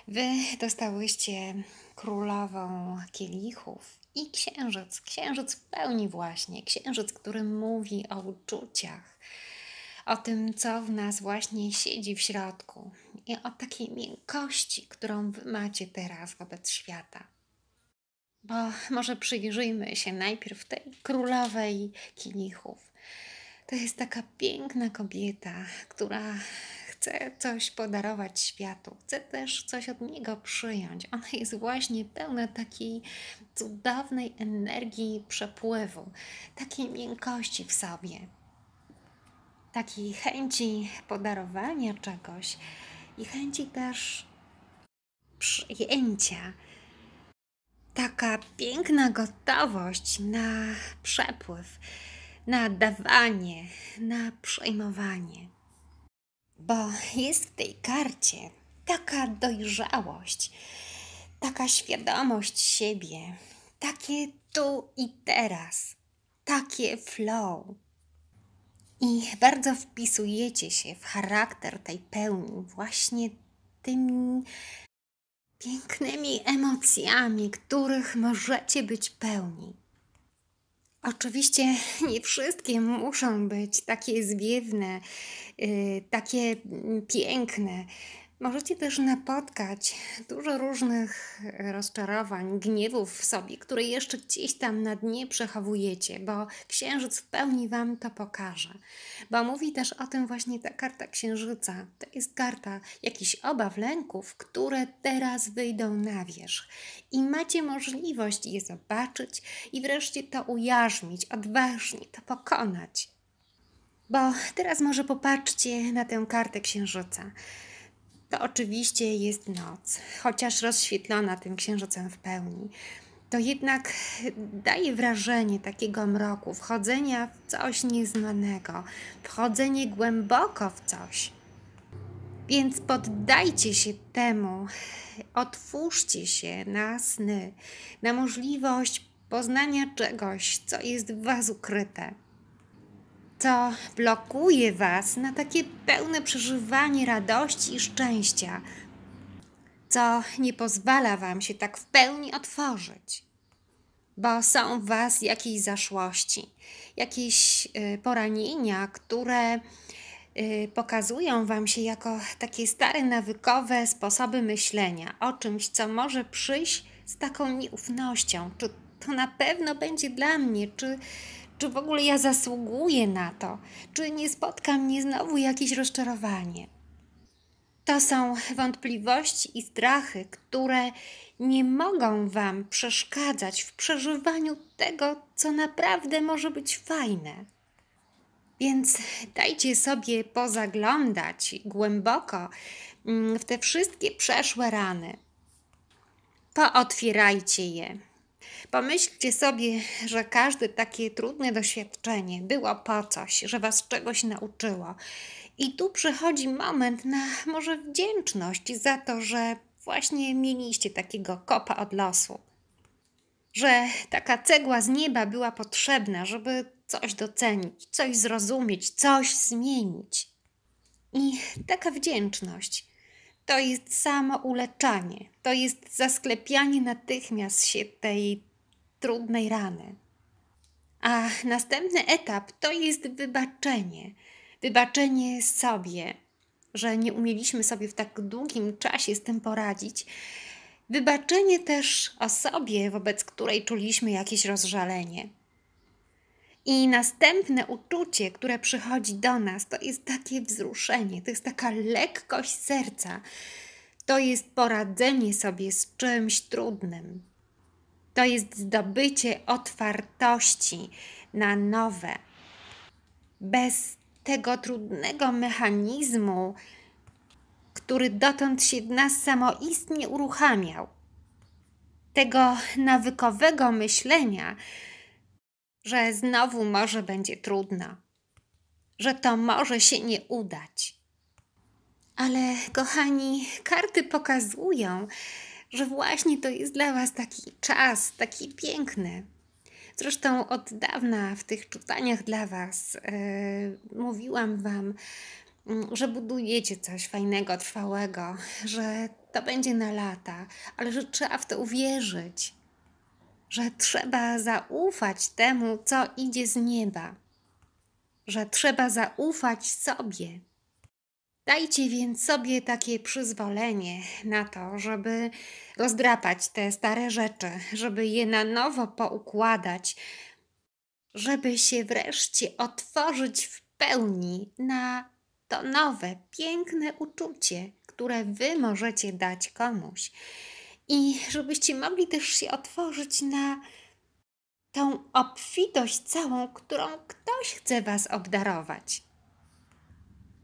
Wy dostałyście królową kielichów i księżyc. Księżyc pełni właśnie. Księżyc, który mówi o uczuciach, o tym, co w nas właśnie siedzi w środku i o takiej miękkości, którą wy macie teraz wobec świata. Bo może przyjrzyjmy się najpierw tej królowej kielichów. To jest taka piękna kobieta, która chce coś podarować światu, chce też coś od niego przyjąć. Ona jest właśnie pełna takiej cudownej energii przepływu, takiej miękkości w sobie, takiej chęci podarowania czegoś i chęci też przyjęcia. Taka piękna gotowość na przepływ na dawanie, na przejmowanie. Bo jest w tej karcie taka dojrzałość, taka świadomość siebie, takie tu i teraz, takie flow. I bardzo wpisujecie się w charakter tej pełni właśnie tymi pięknymi emocjami, których możecie być pełni. Oczywiście nie wszystkie muszą być takie zwiewne, yy, takie piękne. Możecie też napotkać dużo różnych rozczarowań, gniewów w sobie, które jeszcze gdzieś tam na dnie przechowujecie, bo księżyc w pełni Wam to pokaże. Bo mówi też o tym właśnie ta karta księżyca. To jest karta jakichś obaw, lęków, które teraz wyjdą na wierzch. I macie możliwość je zobaczyć i wreszcie to ujarzmić, odważnie to pokonać. Bo teraz może popatrzcie na tę kartę księżyca to oczywiście jest noc, chociaż rozświetlona tym księżycem w pełni. To jednak daje wrażenie takiego mroku, wchodzenia w coś nieznanego, wchodzenie głęboko w coś. Więc poddajcie się temu, otwórzcie się na sny, na możliwość poznania czegoś, co jest w Was ukryte co blokuje Was na takie pełne przeżywanie radości i szczęścia, co nie pozwala Wam się tak w pełni otworzyć, bo są w Was jakieś zaszłości, jakieś y, poranienia, które y, pokazują Wam się jako takie stare, nawykowe sposoby myślenia o czymś, co może przyjść z taką nieufnością. Czy to na pewno będzie dla mnie? Czy, czy w ogóle ja zasługuję na to? Czy nie spotka mnie znowu jakieś rozczarowanie? To są wątpliwości i strachy, które nie mogą Wam przeszkadzać w przeżywaniu tego, co naprawdę może być fajne. Więc dajcie sobie pozaglądać głęboko mm, w te wszystkie przeszłe rany. Pootwierajcie je. Pomyślcie sobie, że każde takie trudne doświadczenie było po coś, że Was czegoś nauczyło i tu przychodzi moment na może wdzięczność za to, że właśnie mieliście takiego kopa od losu. Że taka cegła z nieba była potrzebna, żeby coś docenić, coś zrozumieć, coś zmienić. I taka wdzięczność to jest samo uleczanie, to jest zasklepianie natychmiast się tej trudnej rany. A następny etap to jest wybaczenie wybaczenie sobie, że nie umieliśmy sobie w tak długim czasie z tym poradzić. Wybaczenie też osobie, wobec której czuliśmy jakieś rozżalenie. I następne uczucie, które przychodzi do nas, to jest takie wzruszenie, to jest taka lekkość serca, to jest poradzenie sobie z czymś trudnym. To jest zdobycie otwartości na nowe, bez tego trudnego mechanizmu, który dotąd się nas samoistnie uruchamiał, tego nawykowego myślenia, że znowu może będzie trudno, że to może się nie udać. Ale, kochani, karty pokazują, że właśnie to jest dla Was taki czas, taki piękny Zresztą od dawna w tych czytaniach dla Was yy, mówiłam Wam, mm, że budujecie coś fajnego, trwałego, że to będzie na lata, ale że trzeba w to uwierzyć, że trzeba zaufać temu, co idzie z nieba, że trzeba zaufać sobie. Dajcie więc sobie takie przyzwolenie na to, żeby rozdrapać te stare rzeczy, żeby je na nowo poukładać, żeby się wreszcie otworzyć w pełni na to nowe, piękne uczucie, które Wy możecie dać komuś. I żebyście mogli też się otworzyć na tą obfitość całą, którą ktoś chce Was obdarować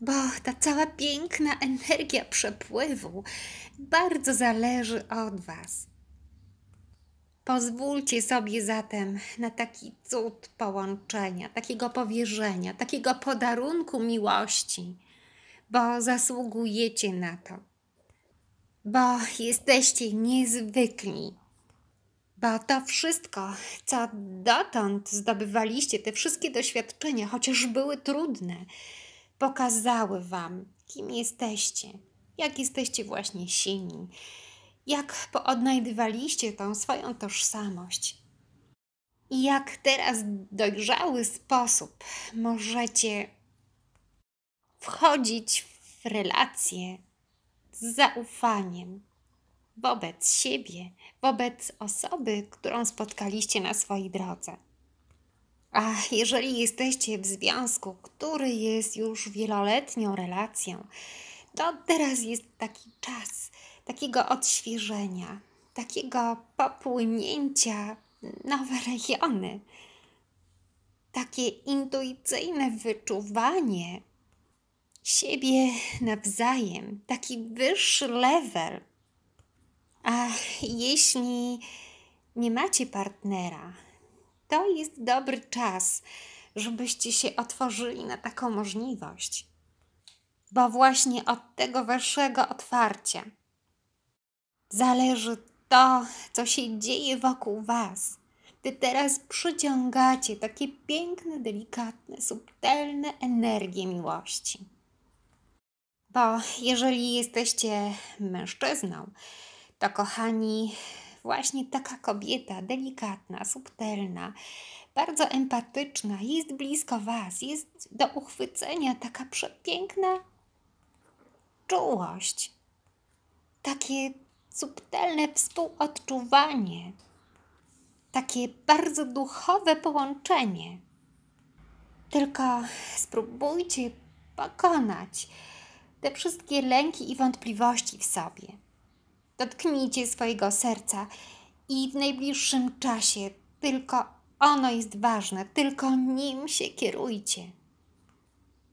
bo ta cała piękna energia przepływu bardzo zależy od Was. Pozwólcie sobie zatem na taki cud połączenia, takiego powierzenia, takiego podarunku miłości, bo zasługujecie na to, bo jesteście niezwykli, bo to wszystko, co dotąd zdobywaliście, te wszystkie doświadczenia, chociaż były trudne, pokazały Wam, kim jesteście, jak jesteście właśnie silni, jak poodnajdywaliście tą swoją tożsamość. I jak teraz w dojrzały sposób możecie wchodzić w relacje z zaufaniem wobec siebie, wobec osoby, którą spotkaliście na swojej drodze. A jeżeli jesteście w związku, który jest już wieloletnią relacją, to teraz jest taki czas takiego odświeżenia, takiego popłynięcia nowe rejony, takie intuicyjne wyczuwanie siebie nawzajem, taki wyższy level. A jeśli nie macie partnera, to jest dobry czas, żebyście się otworzyli na taką możliwość. Bo właśnie od tego waszego otwarcia zależy to, co się dzieje wokół was. Ty teraz przyciągacie takie piękne, delikatne, subtelne energie miłości. Bo jeżeli jesteście mężczyzną, to kochani, właśnie taka kobieta delikatna, subtelna, bardzo empatyczna, jest blisko Was, jest do uchwycenia taka przepiękna czułość, takie subtelne współodczuwanie, takie bardzo duchowe połączenie. Tylko spróbujcie pokonać te wszystkie lęki i wątpliwości w sobie. Dotknijcie swojego serca i w najbliższym czasie tylko ono jest ważne, tylko nim się kierujcie.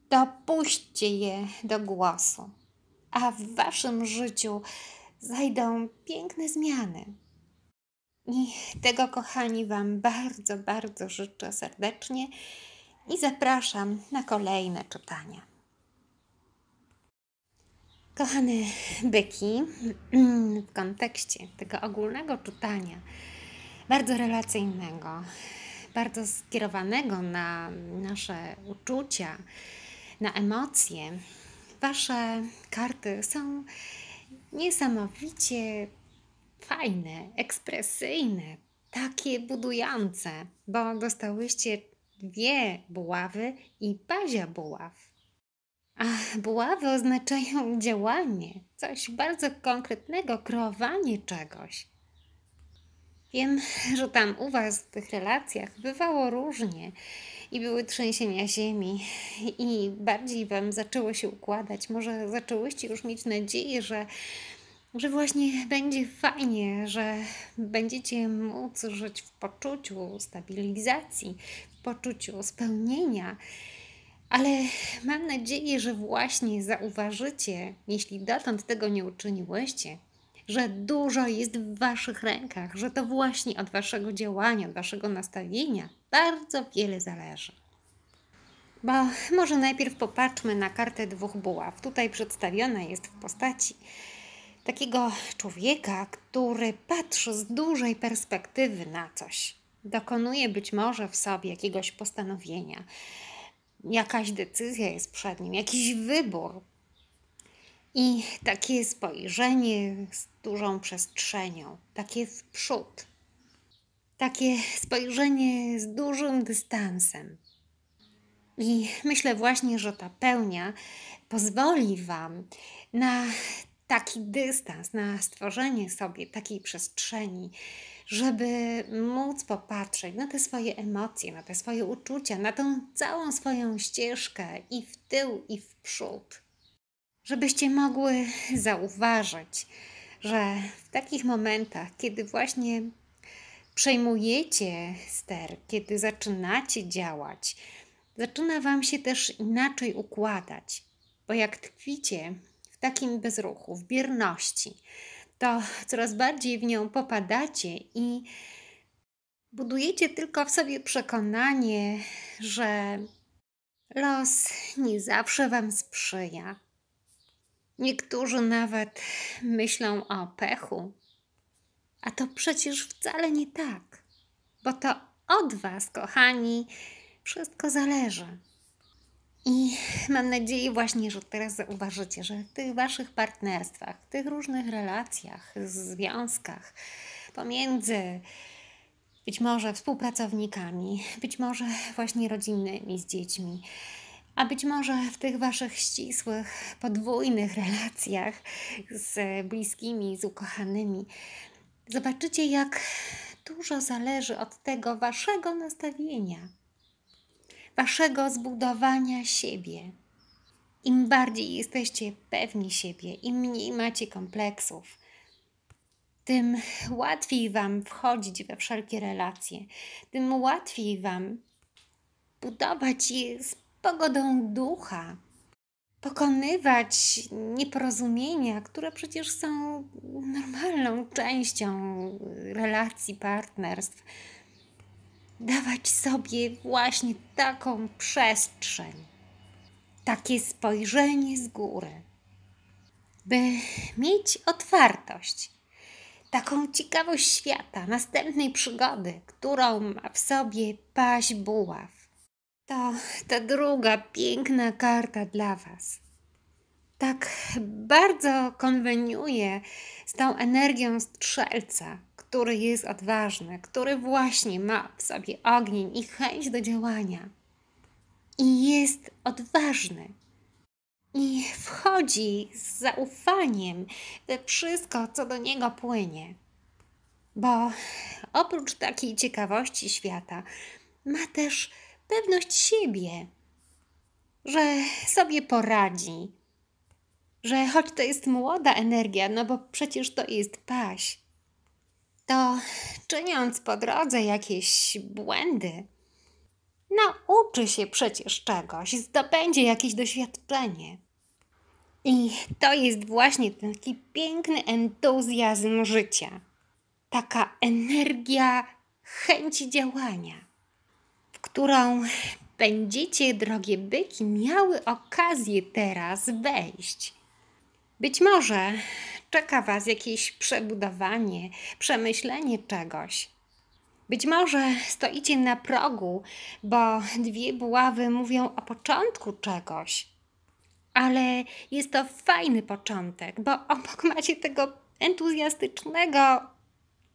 Dopuśćcie je do głosu, a w waszym życiu zajdą piękne zmiany. I tego, kochani, Wam bardzo, bardzo życzę serdecznie i zapraszam na kolejne czytania. Kochane byki, w kontekście tego ogólnego czytania, bardzo relacyjnego, bardzo skierowanego na nasze uczucia, na emocje, Wasze karty są niesamowicie fajne, ekspresyjne, takie budujące, bo dostałyście dwie buławy i pazia buław. A buławy oznaczają działanie, coś bardzo konkretnego, kreowanie czegoś. Wiem, że tam u Was w tych relacjach bywało różnie i były trzęsienia ziemi i bardziej Wam zaczęło się układać. Może zaczęłyście już mieć nadzieję, że, że właśnie będzie fajnie, że będziecie móc żyć w poczuciu stabilizacji, w poczuciu spełnienia. Ale mam nadzieję, że właśnie zauważycie, jeśli dotąd tego nie uczyniłyście, że dużo jest w Waszych rękach, że to właśnie od Waszego działania, od Waszego nastawienia bardzo wiele zależy. Bo może najpierw popatrzmy na kartę dwóch buław. Tutaj przedstawiona jest w postaci takiego człowieka, który patrzy z dużej perspektywy na coś. Dokonuje być może w sobie jakiegoś postanowienia. Jakaś decyzja jest przed nim, jakiś wybór, i takie spojrzenie z dużą przestrzenią, takie w przód, takie spojrzenie z dużym dystansem. I myślę właśnie, że ta pełnia pozwoli Wam na taki dystans, na stworzenie sobie takiej przestrzeni, żeby móc popatrzeć na te swoje emocje, na te swoje uczucia, na tą całą swoją ścieżkę i w tył, i w przód. Żebyście mogły zauważyć, że w takich momentach, kiedy właśnie przejmujecie ster, kiedy zaczynacie działać, zaczyna Wam się też inaczej układać, bo jak tkwicie w takim bezruchu, w bierności, to coraz bardziej w nią popadacie i budujecie tylko w sobie przekonanie, że los nie zawsze Wam sprzyja, Niektórzy nawet myślą o pechu, a to przecież wcale nie tak, bo to od Was, kochani, wszystko zależy. I mam nadzieję właśnie, że teraz zauważycie, że w tych Waszych partnerstwach, w tych różnych relacjach, związkach pomiędzy być może współpracownikami, być może właśnie rodzinnymi z dziećmi, a być może w tych waszych ścisłych, podwójnych relacjach z bliskimi, z ukochanymi, zobaczycie, jak dużo zależy od tego waszego nastawienia, waszego zbudowania siebie. Im bardziej jesteście pewni siebie, im mniej macie kompleksów, tym łatwiej Wam wchodzić we wszelkie relacje, tym łatwiej Wam budować je z pogodą ducha, pokonywać nieporozumienia, które przecież są normalną częścią relacji partnerstw. Dawać sobie właśnie taką przestrzeń, takie spojrzenie z góry, by mieć otwartość, taką ciekawość świata, następnej przygody, którą ma w sobie paść buław to ta druga piękna karta dla Was. tak bardzo konweniuje z tą energią strzelca, który jest odważny, który właśnie ma w sobie ogień i chęć do działania. I jest odważny. I wchodzi z zaufaniem we wszystko, co do niego płynie. Bo oprócz takiej ciekawości świata, ma też pewność siebie, że sobie poradzi, że choć to jest młoda energia, no bo przecież to jest paś, to czyniąc po drodze jakieś błędy, nauczy się przecież czegoś, zdobędzie jakieś doświadczenie. I to jest właśnie taki piękny entuzjazm życia, taka energia chęci działania, w którą będziecie, drogie byki, miały okazję teraz wejść. Być może czeka Was jakieś przebudowanie, przemyślenie czegoś. Być może stoicie na progu, bo dwie buławy mówią o początku czegoś. Ale jest to fajny początek, bo obok macie tego entuzjastycznego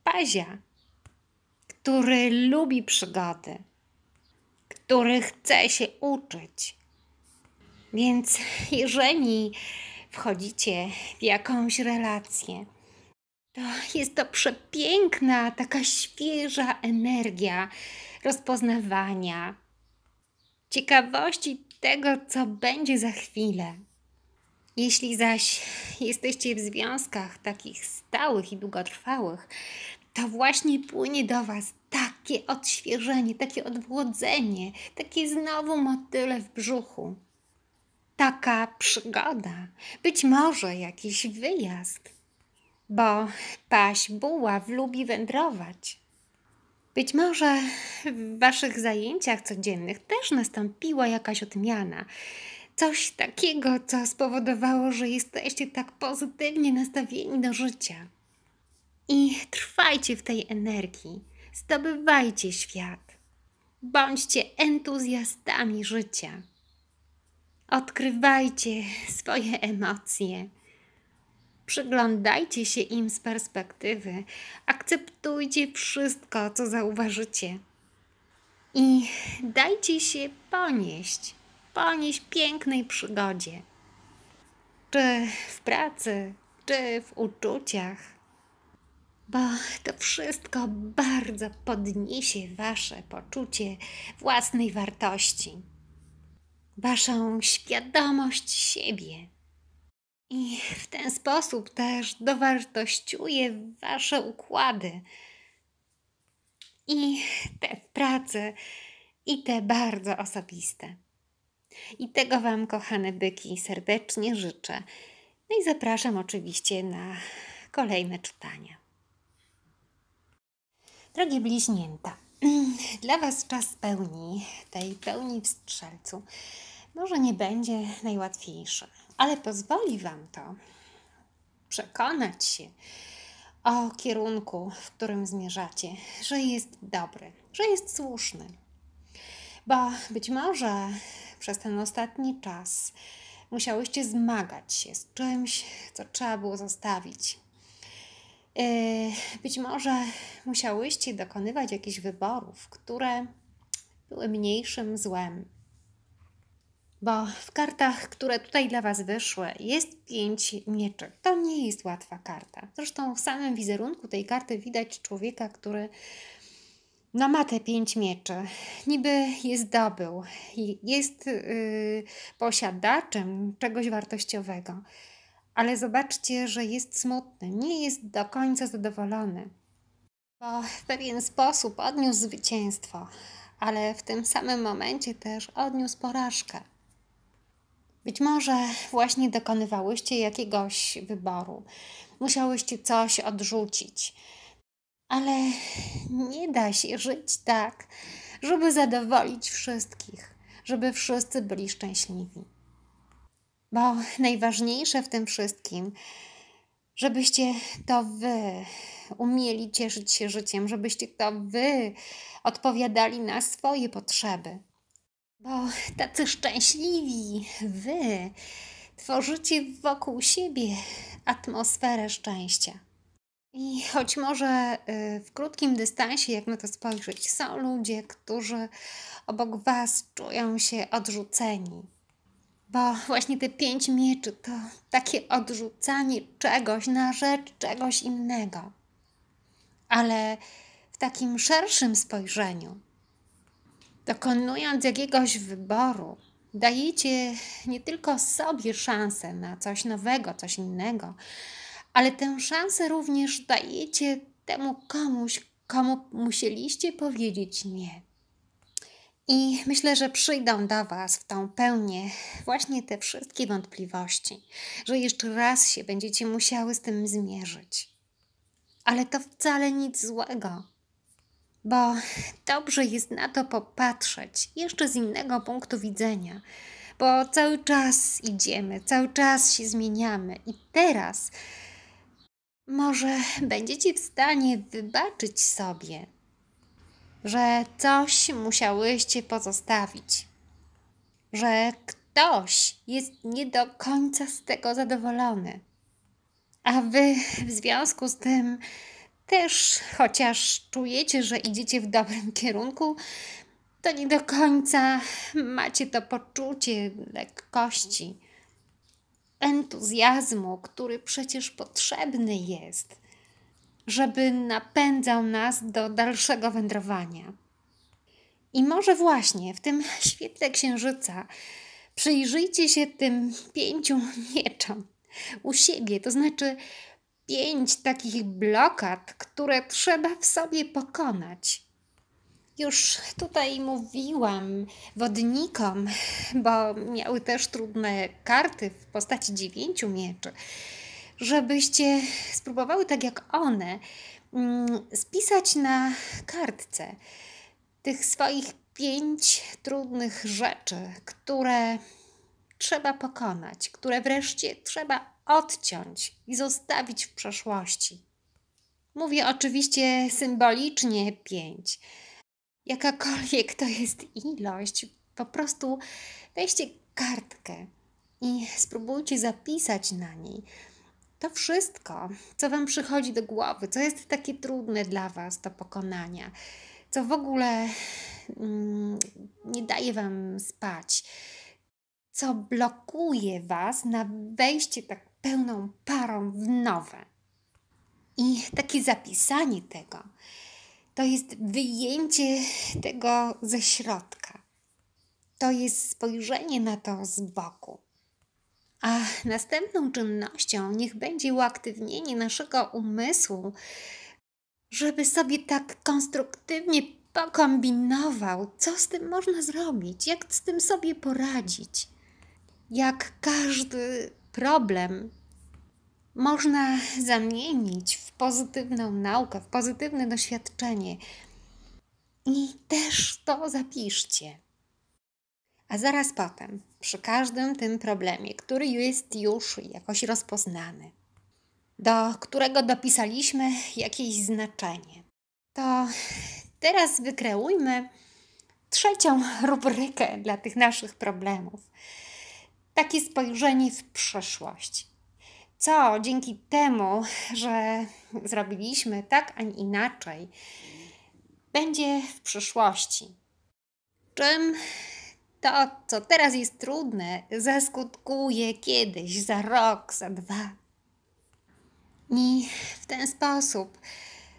pazia, który lubi przygody, który chce się uczyć. Więc jeżeli wchodzicie w jakąś relację, to jest to przepiękna, taka świeża energia rozpoznawania, ciekawości tego, co będzie za chwilę. Jeśli zaś jesteście w związkach takich stałych i długotrwałych, to właśnie płynie do Was takie odświeżenie, takie odwłodzenie, takie znowu motyle w brzuchu. Taka przygoda, być może jakiś wyjazd, bo paś buław lubi wędrować. Być może w Waszych zajęciach codziennych też nastąpiła jakaś odmiana. Coś takiego, co spowodowało, że jesteście tak pozytywnie nastawieni do życia. I trwajcie w tej energii, zdobywajcie świat. Bądźcie entuzjastami życia. Odkrywajcie swoje emocje. Przyglądajcie się im z perspektywy. Akceptujcie wszystko, co zauważycie. I dajcie się ponieść, ponieść pięknej przygodzie. Czy w pracy, czy w uczuciach bo to wszystko bardzo podniesie Wasze poczucie własnej wartości, Waszą świadomość siebie. I w ten sposób też dowartościuje Wasze układy i te w pracy, i te bardzo osobiste. I tego Wam, kochane byki, serdecznie życzę. No i zapraszam oczywiście na kolejne czytania. Drogie bliźnięta, dla Was czas pełni, tej pełni w strzelcu, może nie będzie najłatwiejszy, ale pozwoli Wam to przekonać się o kierunku, w którym zmierzacie, że jest dobry, że jest słuszny. Bo być może przez ten ostatni czas musiałyście zmagać się z czymś, co trzeba było zostawić, być może musiałyście dokonywać jakichś wyborów, które były mniejszym złem. Bo w kartach, które tutaj dla Was wyszły, jest pięć mieczy. To nie jest łatwa karta. Zresztą w samym wizerunku tej karty widać człowieka, który no ma te pięć mieczy. Niby je zdobył, jest yy, posiadaczem czegoś wartościowego ale zobaczcie, że jest smutny, nie jest do końca zadowolony, bo w pewien sposób odniósł zwycięstwo, ale w tym samym momencie też odniósł porażkę. Być może właśnie dokonywałyście jakiegoś wyboru, musiałyście coś odrzucić, ale nie da się żyć tak, żeby zadowolić wszystkich, żeby wszyscy byli szczęśliwi. Bo najważniejsze w tym wszystkim, żebyście to wy umieli cieszyć się życiem, żebyście to wy odpowiadali na swoje potrzeby. Bo tacy szczęśliwi wy, tworzycie wokół siebie atmosferę szczęścia. I choć może y, w krótkim dystansie, jak na to spojrzeć, są ludzie, którzy obok Was czują się odrzuceni. Bo właśnie te pięć mieczy to takie odrzucanie czegoś na rzecz czegoś innego. Ale w takim szerszym spojrzeniu, dokonując jakiegoś wyboru, dajecie nie tylko sobie szansę na coś nowego, coś innego, ale tę szansę również dajecie temu komuś, komu musieliście powiedzieć nie. I myślę, że przyjdą do Was w tą pełnię właśnie te wszystkie wątpliwości, że jeszcze raz się będziecie musiały z tym zmierzyć. Ale to wcale nic złego, bo dobrze jest na to popatrzeć jeszcze z innego punktu widzenia, bo cały czas idziemy, cały czas się zmieniamy i teraz może będziecie w stanie wybaczyć sobie, że coś musiałyście pozostawić, że ktoś jest nie do końca z tego zadowolony, a wy w związku z tym też, chociaż czujecie, że idziecie w dobrym kierunku, to nie do końca macie to poczucie lekkości entuzjazmu, który przecież potrzebny jest, żeby napędzał nas do dalszego wędrowania. I może właśnie w tym świetle księżyca przyjrzyjcie się tym pięciu mieczom u siebie, to znaczy pięć takich blokad, które trzeba w sobie pokonać. Już tutaj mówiłam wodnikom, bo miały też trudne karty w postaci dziewięciu mieczy, żebyście spróbowały tak jak one mm, spisać na kartce tych swoich pięć trudnych rzeczy, które trzeba pokonać, które wreszcie trzeba odciąć i zostawić w przeszłości. Mówię oczywiście symbolicznie pięć jakakolwiek to jest ilość, po prostu weźcie kartkę i spróbujcie zapisać na niej to wszystko, co Wam przychodzi do głowy, co jest takie trudne dla Was do pokonania, co w ogóle mm, nie daje Wam spać, co blokuje Was na wejście tak pełną parą w nowe. I takie zapisanie tego to jest wyjęcie tego ze środka. To jest spojrzenie na to z boku. A następną czynnością niech będzie uaktywnienie naszego umysłu, żeby sobie tak konstruktywnie pokombinował, co z tym można zrobić, jak z tym sobie poradzić. Jak każdy problem można zamienić w pozytywną naukę, w pozytywne doświadczenie. I też to zapiszcie. A zaraz potem, przy każdym tym problemie, który jest już jakoś rozpoznany, do którego dopisaliśmy jakieś znaczenie, to teraz wykreujmy trzecią rubrykę dla tych naszych problemów. Takie spojrzenie w przeszłość co dzięki temu, że zrobiliśmy tak, a nie inaczej, będzie w przyszłości. Czym to, co teraz jest trudne, zaskutkuje kiedyś, za rok, za dwa. I w ten sposób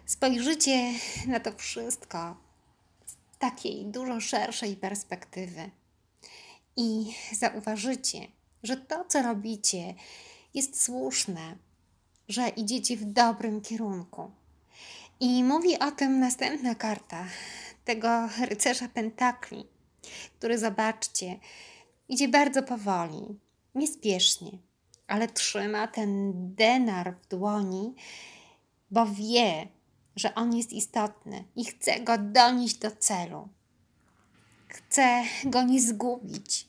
spojrzycie na to wszystko z takiej dużo szerszej perspektywy i zauważycie, że to, co robicie, jest słuszne, że idziecie w dobrym kierunku. I mówi o tym następna karta tego rycerza pentakli, który zobaczcie, idzie bardzo powoli, niespiesznie, ale trzyma ten denar w dłoni, bo wie, że on jest istotny i chce go donieść do celu. Chce go nie zgubić.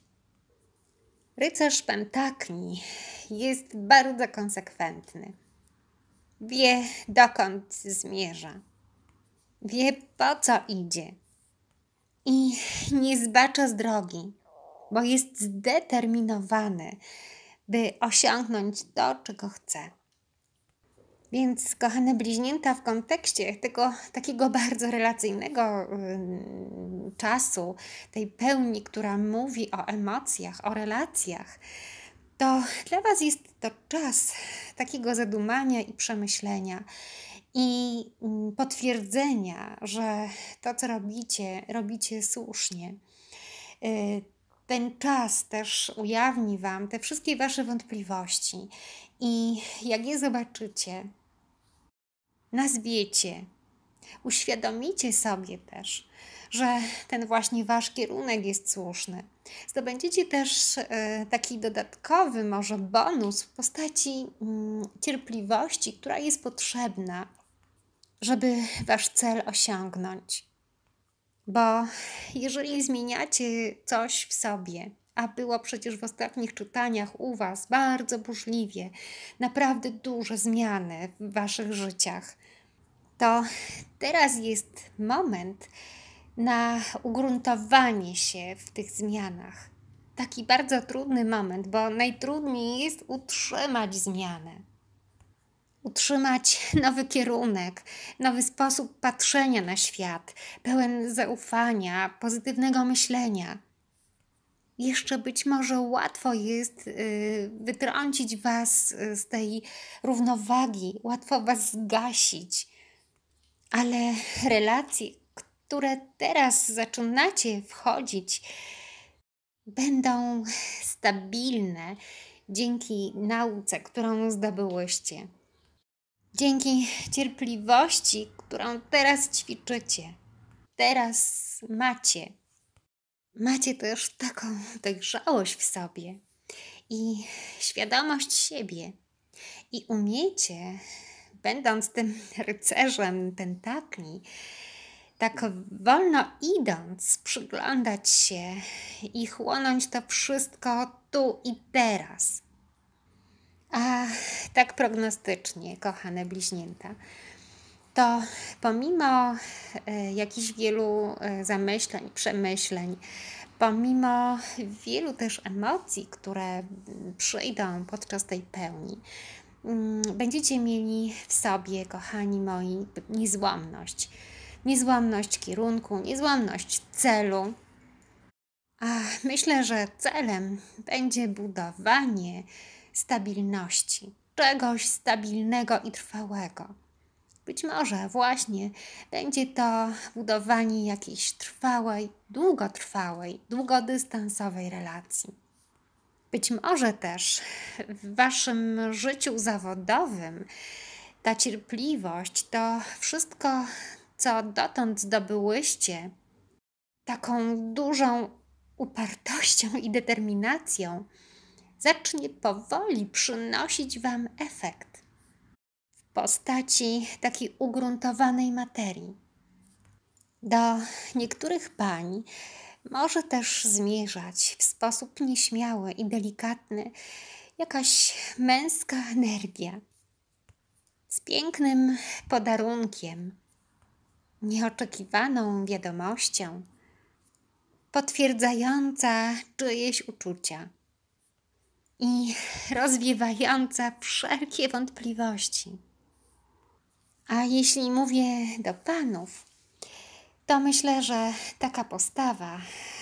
Rycerz pentakli jest bardzo konsekwentny. Wie, dokąd zmierza. Wie, po co idzie. I nie zbacza z drogi, bo jest zdeterminowany, by osiągnąć to, czego chce. Więc, kochane bliźnięta, w kontekście tego takiego bardzo relacyjnego yy, czasu, tej pełni, która mówi o emocjach, o relacjach, to dla Was jest to czas takiego zadumania i przemyślenia i yy, potwierdzenia, że to, co robicie, robicie słusznie. Yy, ten czas też ujawni Wam te wszystkie Wasze wątpliwości. I jak je zobaczycie, nazwiecie, uświadomicie sobie też, że ten właśnie wasz kierunek jest słuszny. Zdobędziecie też e, taki dodatkowy może bonus w postaci mm, cierpliwości, która jest potrzebna, żeby wasz cel osiągnąć. Bo jeżeli zmieniacie coś w sobie, a było przecież w ostatnich czytaniach u Was bardzo burzliwie, naprawdę duże zmiany w Waszych życiach, to teraz jest moment na ugruntowanie się w tych zmianach. Taki bardzo trudny moment, bo najtrudniej jest utrzymać zmianę. Utrzymać nowy kierunek, nowy sposób patrzenia na świat, pełen zaufania, pozytywnego myślenia jeszcze być może łatwo jest y, wytrącić Was y, z tej równowagi, łatwo Was zgasić, ale relacje, które teraz zaczynacie wchodzić, będą stabilne dzięki nauce, którą zdobyłyście. Dzięki cierpliwości, którą teraz ćwiczycie, teraz macie macie też taką dojrzałość w sobie i świadomość siebie i umiecie, będąc tym rycerzem pentakli, tak wolno idąc, przyglądać się i chłonąć to wszystko tu i teraz. A tak prognostycznie, kochane bliźnięta, to pomimo e, jakichś wielu e, zamyśleń, przemyśleń, pomimo wielu też emocji, które przyjdą podczas tej pełni, mm, będziecie mieli w sobie, kochani moi, niezłomność. Niezłomność kierunku, niezłomność celu. A myślę, że celem będzie budowanie stabilności, czegoś stabilnego i trwałego być może właśnie będzie to budowanie jakiejś trwałej, długotrwałej, długodystansowej relacji. Być może też w waszym życiu zawodowym ta cierpliwość, to wszystko, co dotąd zdobyłyście, taką dużą upartością i determinacją, zacznie powoli przynosić Wam efekt postaci takiej ugruntowanej materii. Do niektórych pań może też zmierzać w sposób nieśmiały i delikatny jakaś męska energia z pięknym podarunkiem, nieoczekiwaną wiadomością, potwierdzająca czyjeś uczucia i rozwiewająca wszelkie wątpliwości. A jeśli mówię do panów, to myślę, że taka postawa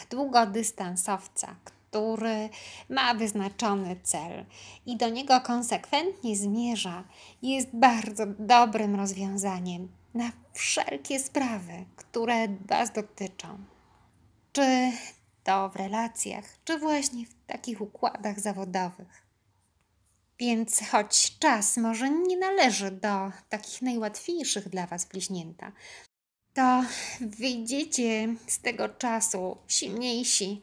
długodystansowca, który ma wyznaczony cel i do niego konsekwentnie zmierza, jest bardzo dobrym rozwiązaniem na wszelkie sprawy, które Was dotyczą. Czy to w relacjach, czy właśnie w takich układach zawodowych. Więc choć czas może nie należy do takich najłatwiejszych dla Was bliźnięta, to wyjdziecie z tego czasu silniejsi,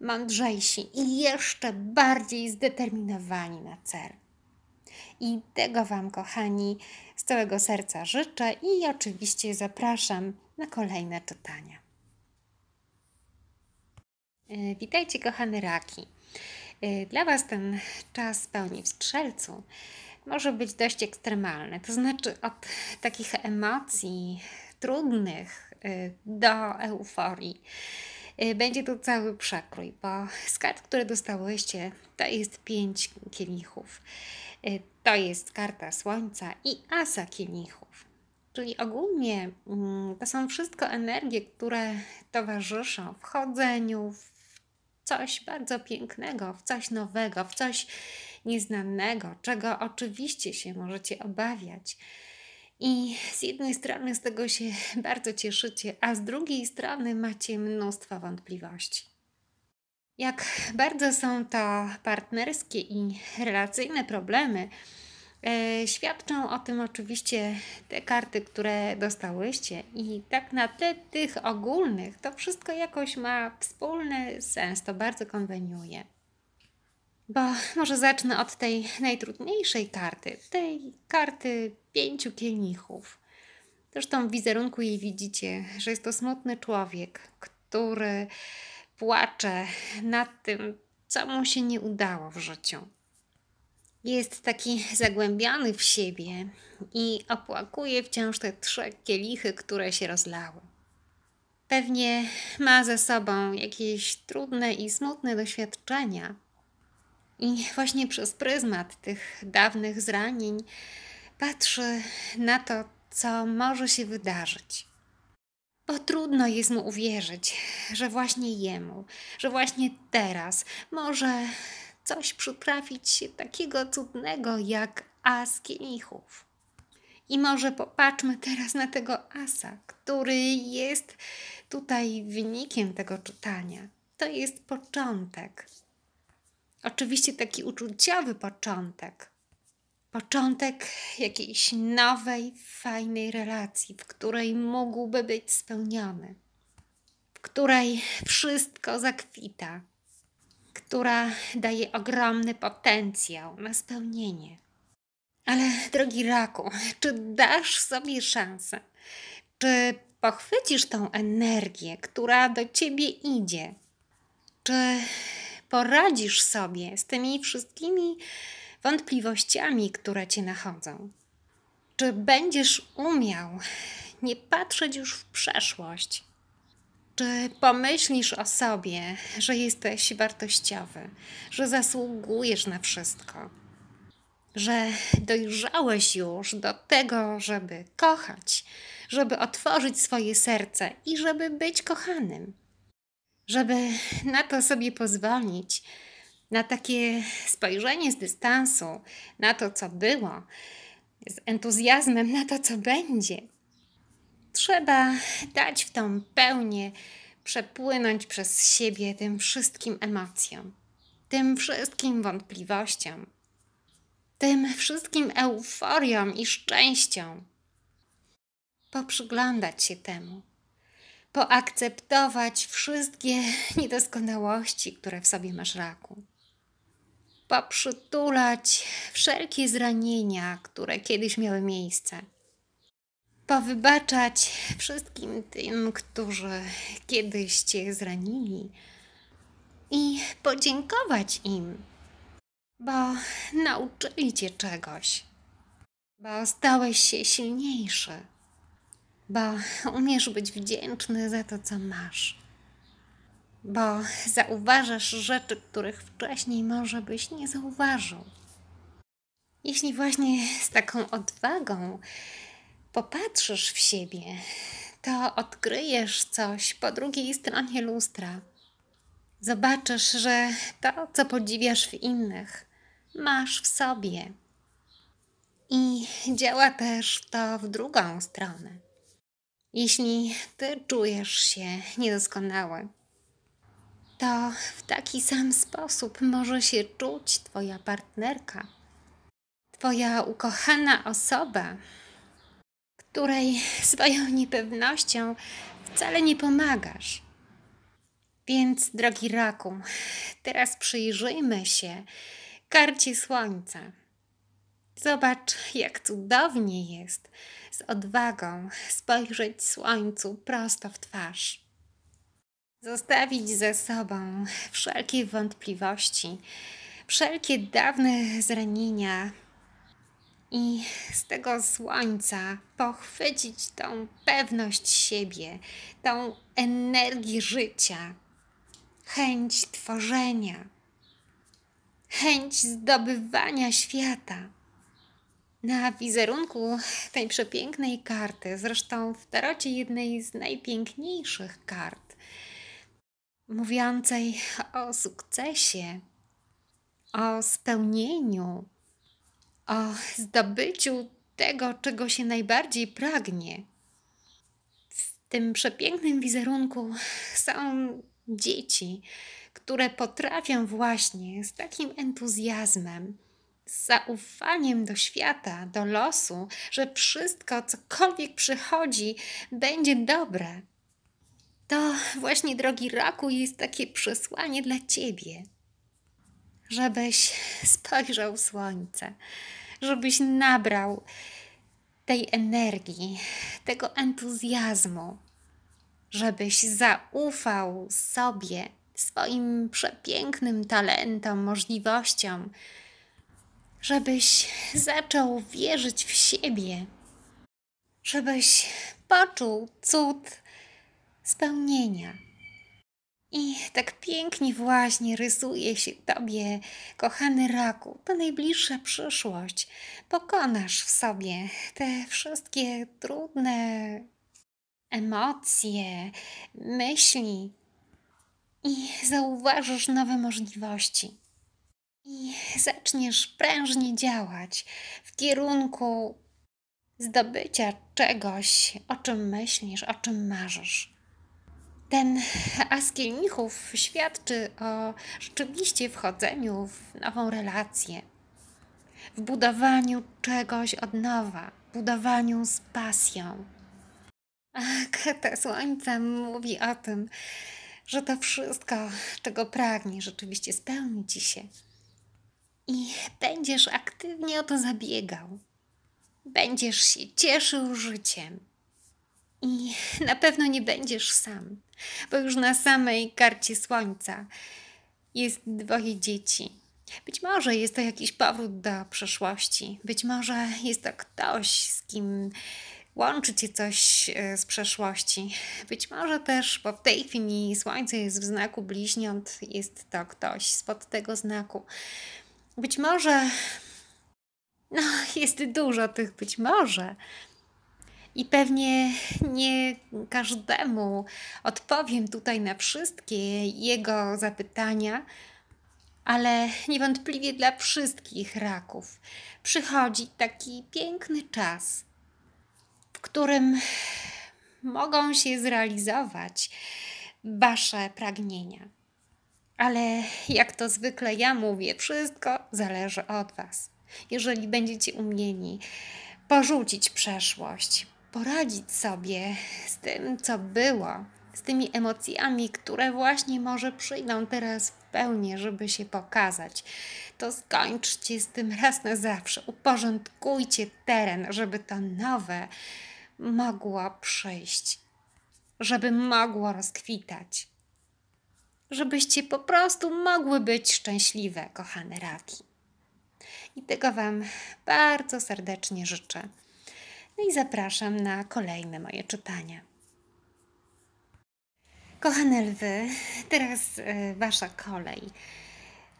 mądrzejsi i jeszcze bardziej zdeterminowani na cel. I tego Wam, kochani, z całego serca życzę i oczywiście zapraszam na kolejne czytania. E, witajcie, kochane raki. Y, dla Was ten czas pełni w strzelcu może być dość ekstremalny. To znaczy od takich emocji trudnych y, do euforii. będzie to cały przekrój, bo z kart, które dostałyście, to jest pięć kielichów. To jest karta Słońca i Asa kielichów. Czyli ogólnie mm, to są wszystko energie, które towarzyszą wchodzeniu w coś bardzo pięknego, w coś nowego, w coś nieznanego, czego oczywiście się możecie obawiać. I z jednej strony z tego się bardzo cieszycie, a z drugiej strony macie mnóstwo wątpliwości. Jak bardzo są to partnerskie i relacyjne problemy, świadczą o tym oczywiście te karty, które dostałyście, i tak na tle tych ogólnych to wszystko jakoś ma wspólny sens, to bardzo konweniuje. Bo może zacznę od tej najtrudniejszej karty, tej karty pięciu kielichów. Zresztą w wizerunku jej widzicie, że jest to smutny człowiek, który płacze nad tym, co mu się nie udało w życiu. Jest taki zagłębiony w siebie i opłakuje wciąż te trzy kielichy, które się rozlały. Pewnie ma ze sobą jakieś trudne i smutne doświadczenia, i właśnie przez pryzmat tych dawnych zranień patrzy na to, co może się wydarzyć. Bo trudno jest mu uwierzyć, że właśnie jemu, że właśnie teraz może coś przytrafić takiego cudnego jak as kielichów. I może popatrzmy teraz na tego asa, który jest tutaj wynikiem tego czytania. To jest początek Oczywiście taki uczuciowy początek. Początek jakiejś nowej, fajnej relacji, w której mógłby być spełniony, w której wszystko zakwita, która daje ogromny potencjał na spełnienie. Ale drogi raku, czy dasz sobie szansę? Czy pochwycisz tą energię, która do ciebie idzie? Czy poradzisz sobie z tymi wszystkimi wątpliwościami, które cię nachodzą? Czy będziesz umiał nie patrzeć już w przeszłość? Czy pomyślisz o sobie, że jesteś wartościowy, że zasługujesz na wszystko, że dojrzałeś już do tego, żeby kochać, żeby otworzyć swoje serce i żeby być kochanym? żeby na to sobie pozwolić, na takie spojrzenie z dystansu, na to, co było, z entuzjazmem na to, co będzie. Trzeba dać w tą pełnię przepłynąć przez siebie tym wszystkim emocjom, tym wszystkim wątpliwościom, tym wszystkim euforiom i szczęściom. Poprzyglądać się temu poakceptować wszystkie niedoskonałości, które w sobie masz raku. Poprzytulać wszelkie zranienia, które kiedyś miały miejsce. Powybaczać wszystkim tym, którzy kiedyś cię zranili i podziękować im, bo nauczyli cię czegoś, bo stałeś się silniejszy bo umiesz być wdzięczny za to, co masz. Bo zauważasz rzeczy, których wcześniej może byś nie zauważył. Jeśli właśnie z taką odwagą popatrzysz w siebie, to odkryjesz coś po drugiej stronie lustra. Zobaczysz, że to, co podziwiasz w innych, masz w sobie. I działa też to w drugą stronę. Jeśli ty czujesz się niedoskonały, to w taki sam sposób może się czuć Twoja partnerka, Twoja ukochana osoba, której swoją niepewnością wcale nie pomagasz. Więc, drogi raku, teraz przyjrzyjmy się karcie słońca. Zobacz, jak cudownie jest z odwagą spojrzeć słońcu prosto w twarz. Zostawić ze sobą wszelkie wątpliwości, wszelkie dawne zranienia i z tego słońca pochwycić tą pewność siebie, tą energię życia, chęć tworzenia, chęć zdobywania świata. Na wizerunku tej przepięknej karty, zresztą w tarocie jednej z najpiękniejszych kart, mówiącej o sukcesie, o spełnieniu, o zdobyciu tego, czego się najbardziej pragnie. W tym przepięknym wizerunku są dzieci, które potrafią właśnie z takim entuzjazmem, z zaufaniem do świata, do losu, że wszystko, cokolwiek przychodzi, będzie dobre. To właśnie, drogi raku, jest takie przesłanie dla ciebie, żebyś spojrzał w słońce, żebyś nabrał tej energii, tego entuzjazmu, żebyś zaufał sobie, swoim przepięknym talentom, możliwościom, żebyś zaczął wierzyć w siebie, żebyś poczuł cud spełnienia. I tak pięknie właśnie rysuje się Tobie, kochany raku, ta najbliższa przyszłość. Pokonasz w sobie te wszystkie trudne emocje, myśli i zauważysz nowe możliwości. I zaczniesz prężnie działać w kierunku zdobycia czegoś, o czym myślisz, o czym marzysz. Ten as kielichów świadczy o rzeczywiście wchodzeniu w nową relację, w budowaniu czegoś od nowa, budowaniu z pasją. A słońca mówi o tym, że to wszystko, czego pragniesz, rzeczywiście spełni ci się. I będziesz aktywnie o to zabiegał. Będziesz się cieszył życiem. I na pewno nie będziesz sam, bo już na samej karcie słońca jest dwoje dzieci. Być może jest to jakiś powrót do przeszłości, być może jest to ktoś, z kim łączy cię coś e, z przeszłości. Być może też, bo w tej chwili słońce jest w znaku bliźniąt, jest to ktoś spod tego znaku. Być może, no, jest dużo tych być może. I pewnie nie każdemu odpowiem tutaj na wszystkie jego zapytania, ale niewątpliwie dla wszystkich raków przychodzi taki piękny czas, w którym mogą się zrealizować Wasze pragnienia. Ale jak to zwykle ja mówię, wszystko zależy od Was. Jeżeli będziecie umieli porzucić przeszłość, poradzić sobie z tym, co było, z tymi emocjami, które właśnie może przyjdą teraz w pełni, żeby się pokazać, to skończcie z tym raz na zawsze. Uporządkujcie teren, żeby to nowe mogło przyjść, żeby mogło rozkwitać żebyście po prostu mogły być szczęśliwe, kochane raki. I tego Wam bardzo serdecznie życzę. No i zapraszam na kolejne moje czytania. Kochane lwy, teraz y, Wasza kolej.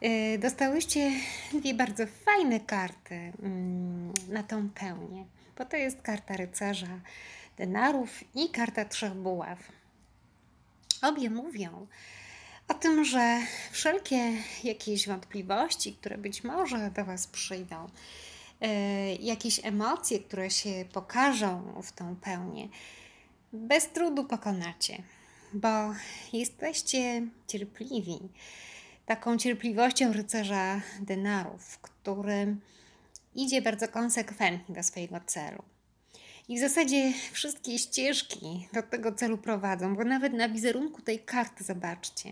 Y, dostałyście dwie bardzo fajne karty y, na tą pełnię, bo to jest karta rycerza denarów i karta trzech buław. Obie mówią, o tym, że wszelkie jakieś wątpliwości, które być może do Was przyjdą, e, jakieś emocje, które się pokażą w tą pełnię, bez trudu pokonacie, bo jesteście cierpliwi. Taką cierpliwością rycerza denarów, który idzie bardzo konsekwentnie do swojego celu. I w zasadzie wszystkie ścieżki do tego celu prowadzą, bo nawet na wizerunku tej karty, zobaczcie,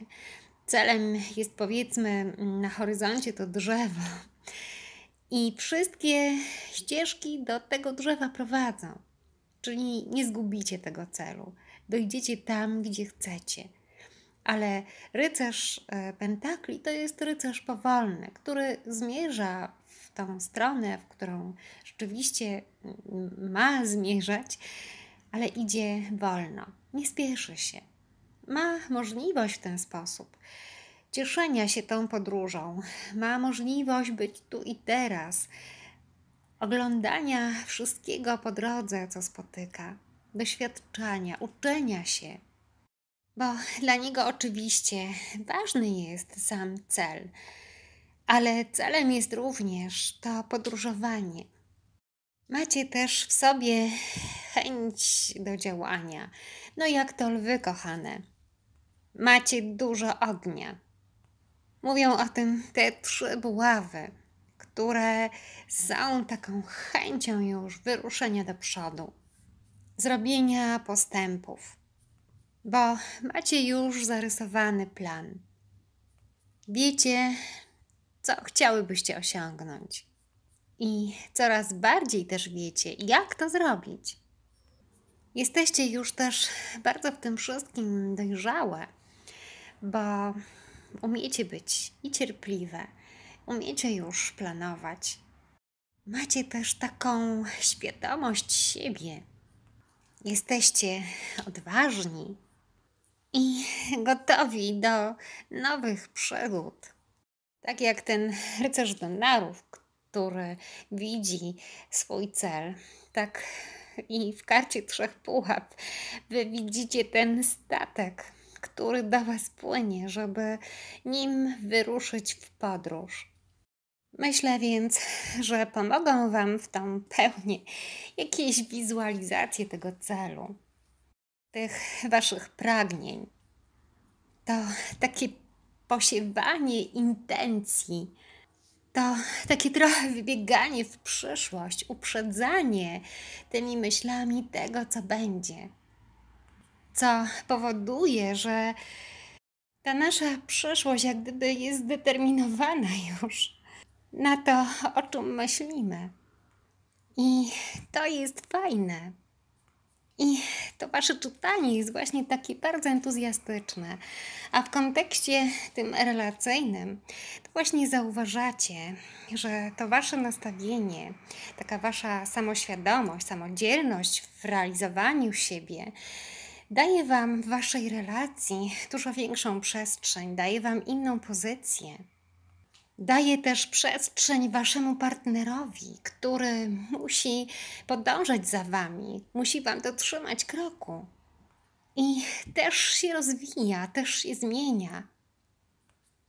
celem jest powiedzmy na horyzoncie to drzewo. I wszystkie ścieżki do tego drzewa prowadzą. Czyli nie zgubicie tego celu. Dojdziecie tam, gdzie chcecie. Ale rycerz e, pentakli to jest rycerz powolny, który zmierza w tą stronę, w którą rzeczywiście ma zmierzać, ale idzie wolno, nie spieszy się. ma możliwość w ten sposób cieszenia się tą podróżą, ma możliwość być tu i teraz, oglądania wszystkiego po drodze, co spotyka, doświadczania, uczenia się. Bo dla niego oczywiście ważny jest sam cel, ale celem jest również to podróżowanie. Macie też w sobie chęć do działania. No jak to lwy, kochane. Macie dużo ognia. Mówią o tym te trzy buławy, które są taką chęcią już wyruszenia do przodu, zrobienia postępów, bo macie już zarysowany plan. Wiecie, co chciałybyście osiągnąć. I coraz bardziej też wiecie, jak to zrobić. Jesteście już też bardzo w tym wszystkim dojrzałe, bo umiecie być i cierpliwe, umiecie już planować. Macie też taką świadomość siebie. Jesteście odważni i gotowi do nowych przygód. Tak jak ten rycerz Donarów, który widzi swój cel, tak i w karcie trzech pułap wy widzicie ten statek, który do Was płynie, żeby nim wyruszyć w podróż. Myślę więc, że pomogą Wam w tą pełnię jakieś wizualizacje tego celu, tych Waszych pragnień. To takie posiewanie intencji, to takie trochę wybieganie w przyszłość, uprzedzanie tymi myślami tego, co będzie co powoduje, że ta nasza przyszłość jak gdyby jest zdeterminowana już na to, o czym myślimy. I to jest fajne. I to wasze czytanie jest właśnie takie bardzo entuzjastyczne. A w kontekście tym relacyjnym, to właśnie zauważacie, że to wasze nastawienie, taka wasza samoświadomość, samodzielność w realizowaniu siebie, daje Wam w Waszej relacji dużo większą przestrzeń, daje Wam inną pozycję. Daje też przestrzeń Waszemu partnerowi, który musi podążać za Wami, musi Wam dotrzymać kroku. I też się rozwija, też się zmienia.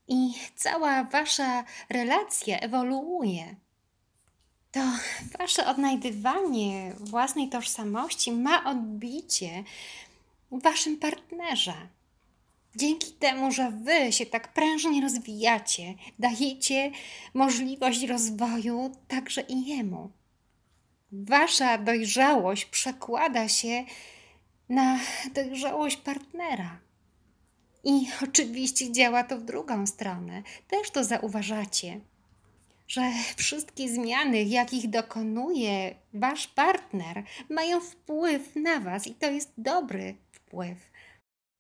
I cała Wasza relacja ewoluuje. To Wasze odnajdywanie własnej tożsamości ma odbicie waszym partnerze. Dzięki temu, że wy się tak prężnie rozwijacie, dajecie możliwość rozwoju także i jemu. Wasza dojrzałość przekłada się na dojrzałość partnera. I oczywiście działa to w drugą stronę. Też to zauważacie, że wszystkie zmiany, jakich dokonuje wasz partner, mają wpływ na was i to jest dobry wpływ.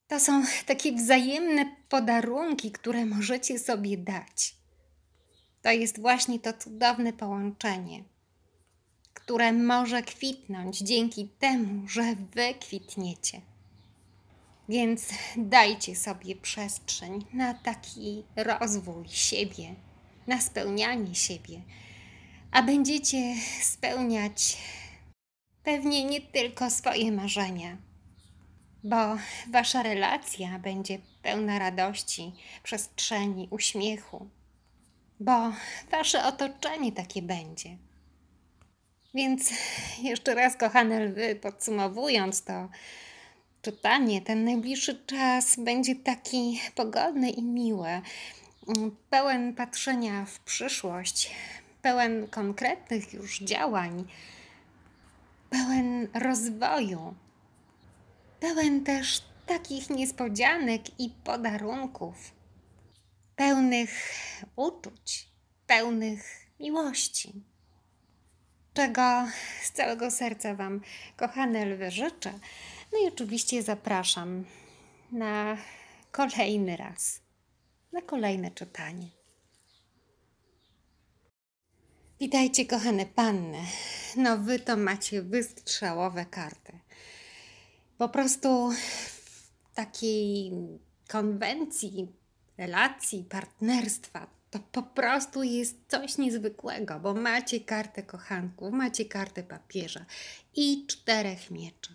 To są takie wzajemne podarunki, które możecie sobie dać. To jest właśnie to cudowne połączenie, które może kwitnąć dzięki temu, że wy kwitniecie. Więc dajcie sobie przestrzeń na taki rozwój siebie, na spełnianie siebie, a będziecie spełniać pewnie nie tylko swoje marzenia bo wasza relacja będzie pełna radości, przestrzeni, uśmiechu, bo wasze otoczenie takie będzie. Więc jeszcze raz, kochane lwy, podsumowując to czytanie, ten najbliższy czas będzie taki pogodny i miły, pełen patrzenia w przyszłość, pełen konkretnych już działań, pełen rozwoju pełen też takich niespodzianek i podarunków, pełnych uczuć, pełnych miłości. Czego z całego serca Wam, kochane lwy, życzę. No i oczywiście zapraszam na kolejny raz, na kolejne czytanie. Witajcie, kochane panny. No, wy to macie wystrzałowe karty po prostu takiej konwencji, relacji, partnerstwa. To po prostu jest coś niezwykłego, bo macie kartę kochanków, macie kartę papieża i czterech mieczy.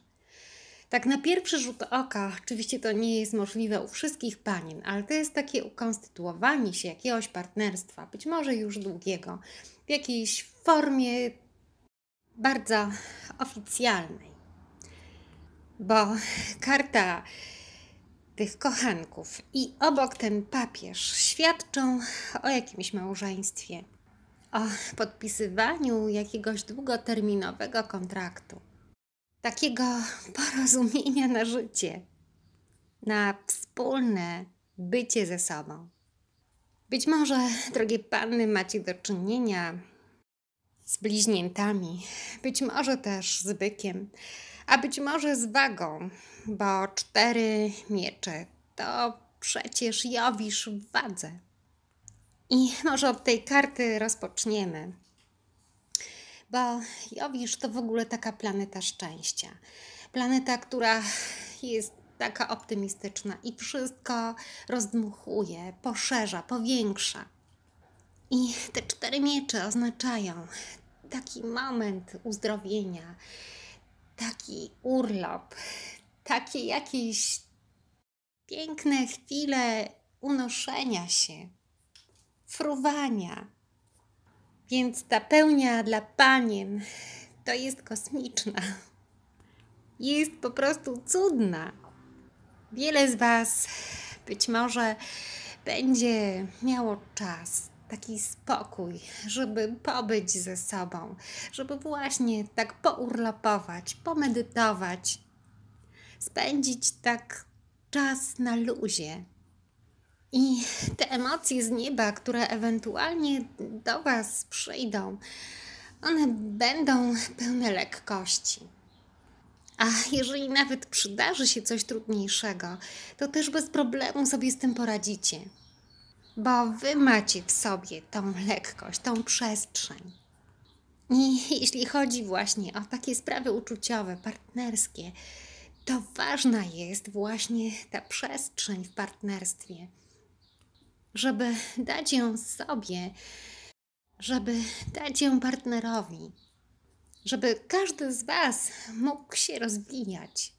Tak na pierwszy rzut oka, oczywiście to nie jest możliwe u wszystkich panien, ale to jest takie ukonstytuowanie się jakiegoś partnerstwa, być może już długiego, w jakiejś formie bardzo oficjalnej. Bo karta tych kochanków i obok ten papież świadczą o jakimś małżeństwie, o podpisywaniu jakiegoś długoterminowego kontraktu takiego porozumienia na życie, na wspólne bycie ze sobą. Być może, drogie panny, macie do czynienia z bliźniętami, być może też z bykiem, a być może z wagą, bo cztery miecze to przecież Jowisz w wadze. I może od tej karty rozpoczniemy bo Jowisz to w ogóle taka planeta szczęścia. Planeta, która jest taka optymistyczna i wszystko rozdmuchuje, poszerza, powiększa. I te cztery miecze oznaczają taki moment uzdrowienia, taki urlop, takie jakieś piękne chwile unoszenia się, fruwania, więc ta pełnia dla panien to jest kosmiczna. Jest po prostu cudna. Wiele z Was być może będzie miało czas, taki spokój, żeby pobyć ze sobą, żeby właśnie tak pourlopować, pomedytować, spędzić tak czas na luzie. I te emocje z nieba, które ewentualnie do Was przyjdą, one będą pełne lekkości. A jeżeli nawet przydarzy się coś trudniejszego, to też bez problemu sobie z tym poradzicie. Bo Wy macie w sobie tą lekkość, tą przestrzeń. I jeśli chodzi właśnie o takie sprawy uczuciowe, partnerskie, to ważna jest właśnie ta przestrzeń w partnerstwie żeby dać ją sobie, żeby dać ją partnerowi, żeby każdy z Was mógł się rozwijać,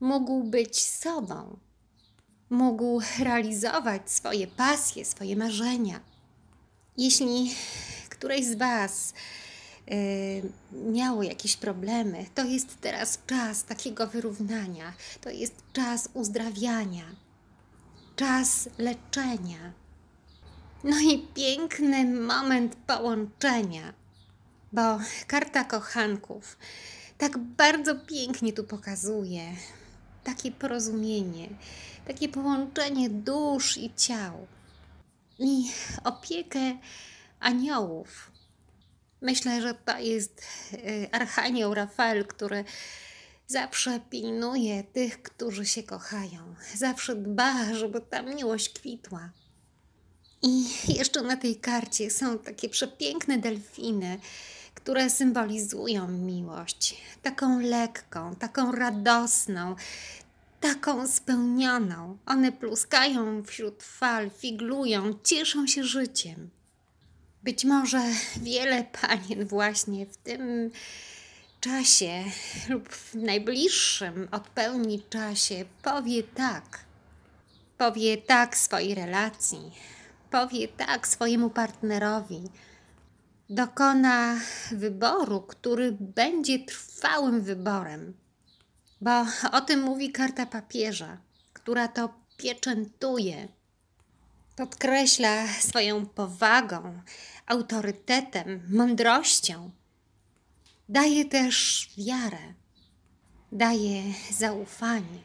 mógł być sobą, mógł realizować swoje pasje, swoje marzenia. Jeśli któreś z Was yy, miało jakieś problemy, to jest teraz czas takiego wyrównania, to jest czas uzdrawiania czas leczenia. No i piękny moment połączenia, bo karta kochanków tak bardzo pięknie tu pokazuje takie porozumienie, takie połączenie dusz i ciał i opiekę aniołów. Myślę, że to jest y, Archanioł Rafael, który Zawsze pilnuje tych, którzy się kochają. Zawsze dba, żeby ta miłość kwitła. I jeszcze na tej karcie są takie przepiękne delfiny, które symbolizują miłość. Taką lekką, taką radosną, taką spełnioną. One pluskają wśród fal, figlują, cieszą się życiem. Być może wiele panien właśnie w tym czasie lub w najbliższym od pełni czasie powie tak. Powie tak swojej relacji, powie tak swojemu partnerowi. Dokona wyboru, który będzie trwałym wyborem. Bo o tym mówi karta papieża, która to pieczętuje. Podkreśla swoją powagą, autorytetem, mądrością daje też wiarę, daje zaufanie,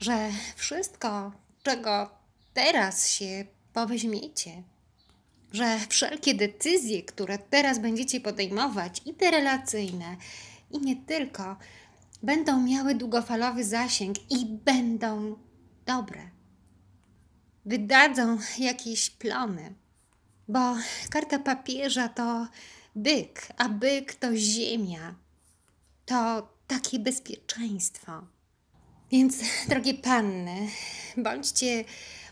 że wszystko, czego teraz się poweźmiecie, że wszelkie decyzje, które teraz będziecie podejmować, i te relacyjne, i nie tylko, będą miały długofalowy zasięg i będą dobre. Wydadzą jakieś plony, bo karta papieża to byk, a byk to ziemia. To takie bezpieczeństwo. Więc, drogie panny, bądźcie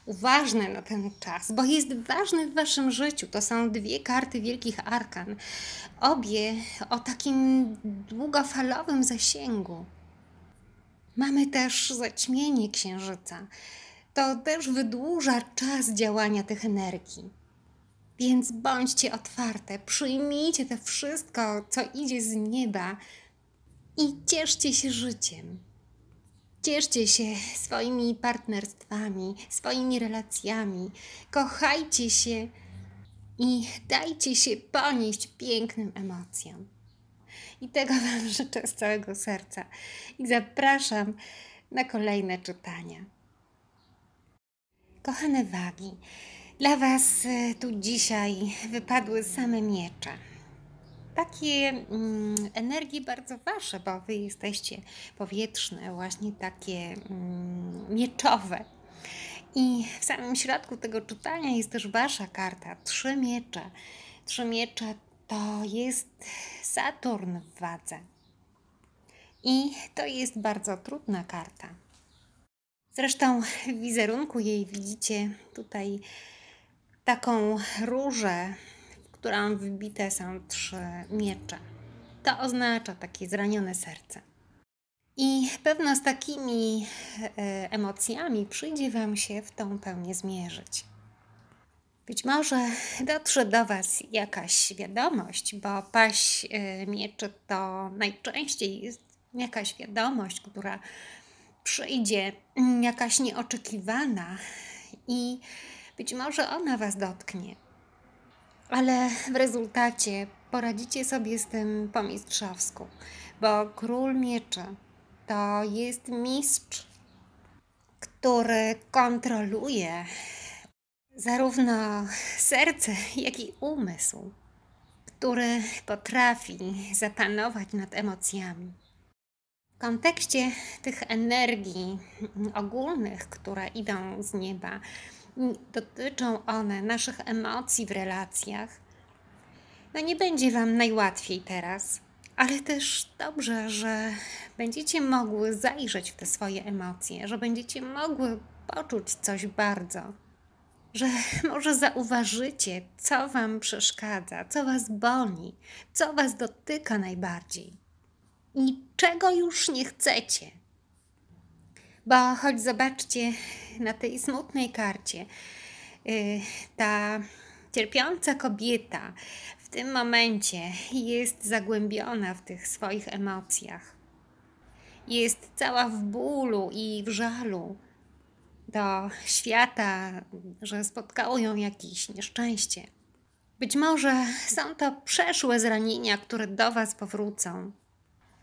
uważne na ten czas, bo jest ważny w waszym życiu. To są dwie karty wielkich arkan. Obie o takim długofalowym zasięgu. Mamy też zaćmienie księżyca. To też wydłuża czas działania tych energii. Więc bądźcie otwarte, przyjmijcie to wszystko, co idzie z nieba i cieszcie się życiem. Cieszcie się swoimi partnerstwami, swoimi relacjami, kochajcie się i dajcie się ponieść pięknym emocjom. I tego Wam życzę z całego serca. I zapraszam na kolejne czytania. Kochane wagi, dla Was y, tu dzisiaj wypadły same miecze. Takie mm, energie bardzo Wasze, bo Wy jesteście powietrzne, właśnie takie mm, mieczowe. I w samym środku tego czytania jest też Wasza karta, trzy miecze. Trzy miecze to jest Saturn w wadze. I to jest bardzo trudna karta. Zresztą w wizerunku jej widzicie tutaj taką różę, w którą wybite są trzy miecze. To oznacza takie zranione serce. I pewno z takimi e, emocjami przyjdzie Wam się w tą pełnię zmierzyć. Być może dotrze do Was jakaś wiadomość, bo paść e, mieczy to najczęściej jest jakaś wiadomość, która przyjdzie, mm, jakaś nieoczekiwana i być może ona Was dotknie. Ale w rezultacie poradzicie sobie z tym po mistrzowsku, bo król mieczy to jest mistrz, który kontroluje zarówno serce, jak i umysł, który potrafi zapanować nad emocjami. W kontekście tych energii ogólnych, które idą z nieba, dotyczą one naszych emocji w relacjach, no nie będzie Wam najłatwiej teraz, ale też dobrze, że będziecie mogły zajrzeć w te swoje emocje, że będziecie mogły poczuć coś bardzo że może zauważycie, co Wam przeszkadza, co Was boli, co Was dotyka najbardziej i czego już nie chcecie. Bo choć zobaczcie na tej smutnej karcie, yy, ta cierpiąca kobieta w tym momencie jest zagłębiona w tych swoich emocjach. Jest cała w bólu i w żalu do świata, że spotkało ją jakieś nieszczęście. Być może są to przeszłe zranienia, które do Was powrócą,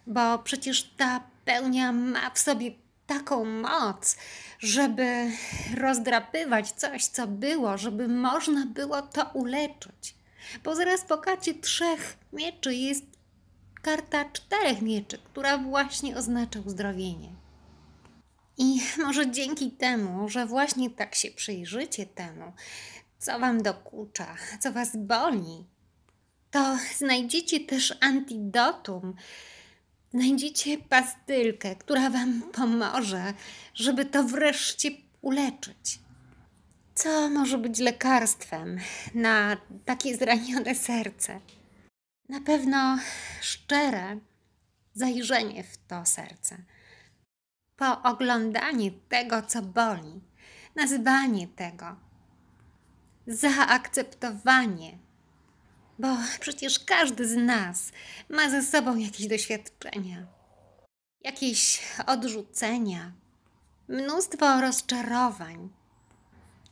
bo przecież ta pełnia ma w sobie taką moc, żeby rozdrapywać coś, co było, żeby można było to uleczyć. Bo zaraz po karcie trzech mieczy jest karta czterech mieczy, która właśnie oznacza uzdrowienie. I może dzięki temu, że właśnie tak się przyjrzycie temu, co Wam dokucza, co Was boli, to znajdziecie też antidotum, znajdziecie pastylkę, która Wam pomoże, żeby to wreszcie uleczyć. Co może być lekarstwem na takie zranione serce? Na pewno szczere zajrzenie w to serce pooglądanie tego, co boli, nazwanie tego, zaakceptowanie, bo przecież każdy z nas ma ze sobą jakieś doświadczenia, jakieś odrzucenia, mnóstwo rozczarowań.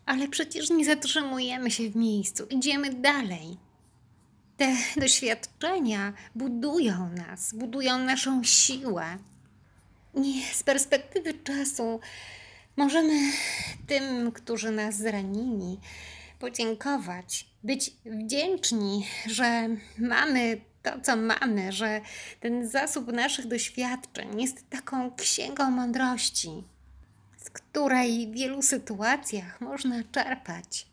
Ale przecież nie zatrzymujemy się w miejscu, idziemy dalej. Te doświadczenia budują nas, budują naszą siłę, i z perspektywy czasu możemy tym, którzy nas zranili, podziękować, być wdzięczni, że mamy to, co mamy, że ten zasób naszych doświadczeń jest taką księgą mądrości, z której w wielu sytuacjach można czerpać.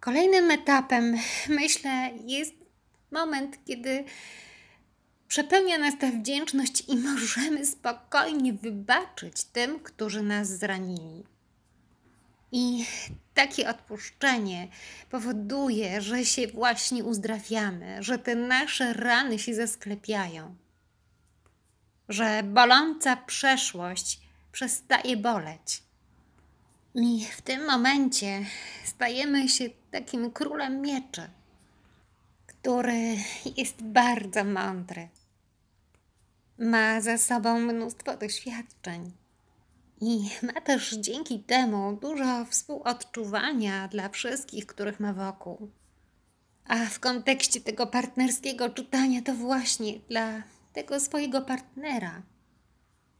Kolejnym etapem, myślę, jest moment, kiedy Przepełnia nas ta wdzięczność i możemy spokojnie wybaczyć tym, którzy nas zranili. I takie odpuszczenie powoduje, że się właśnie uzdrawiamy, że te nasze rany się zasklepiają, że boląca przeszłość przestaje boleć. I w tym momencie stajemy się takim królem mieczy, który jest bardzo mądry. Ma za sobą mnóstwo doświadczeń i ma też dzięki temu dużo współodczuwania dla wszystkich, których ma wokół. A w kontekście tego partnerskiego czytania to właśnie dla tego swojego partnera.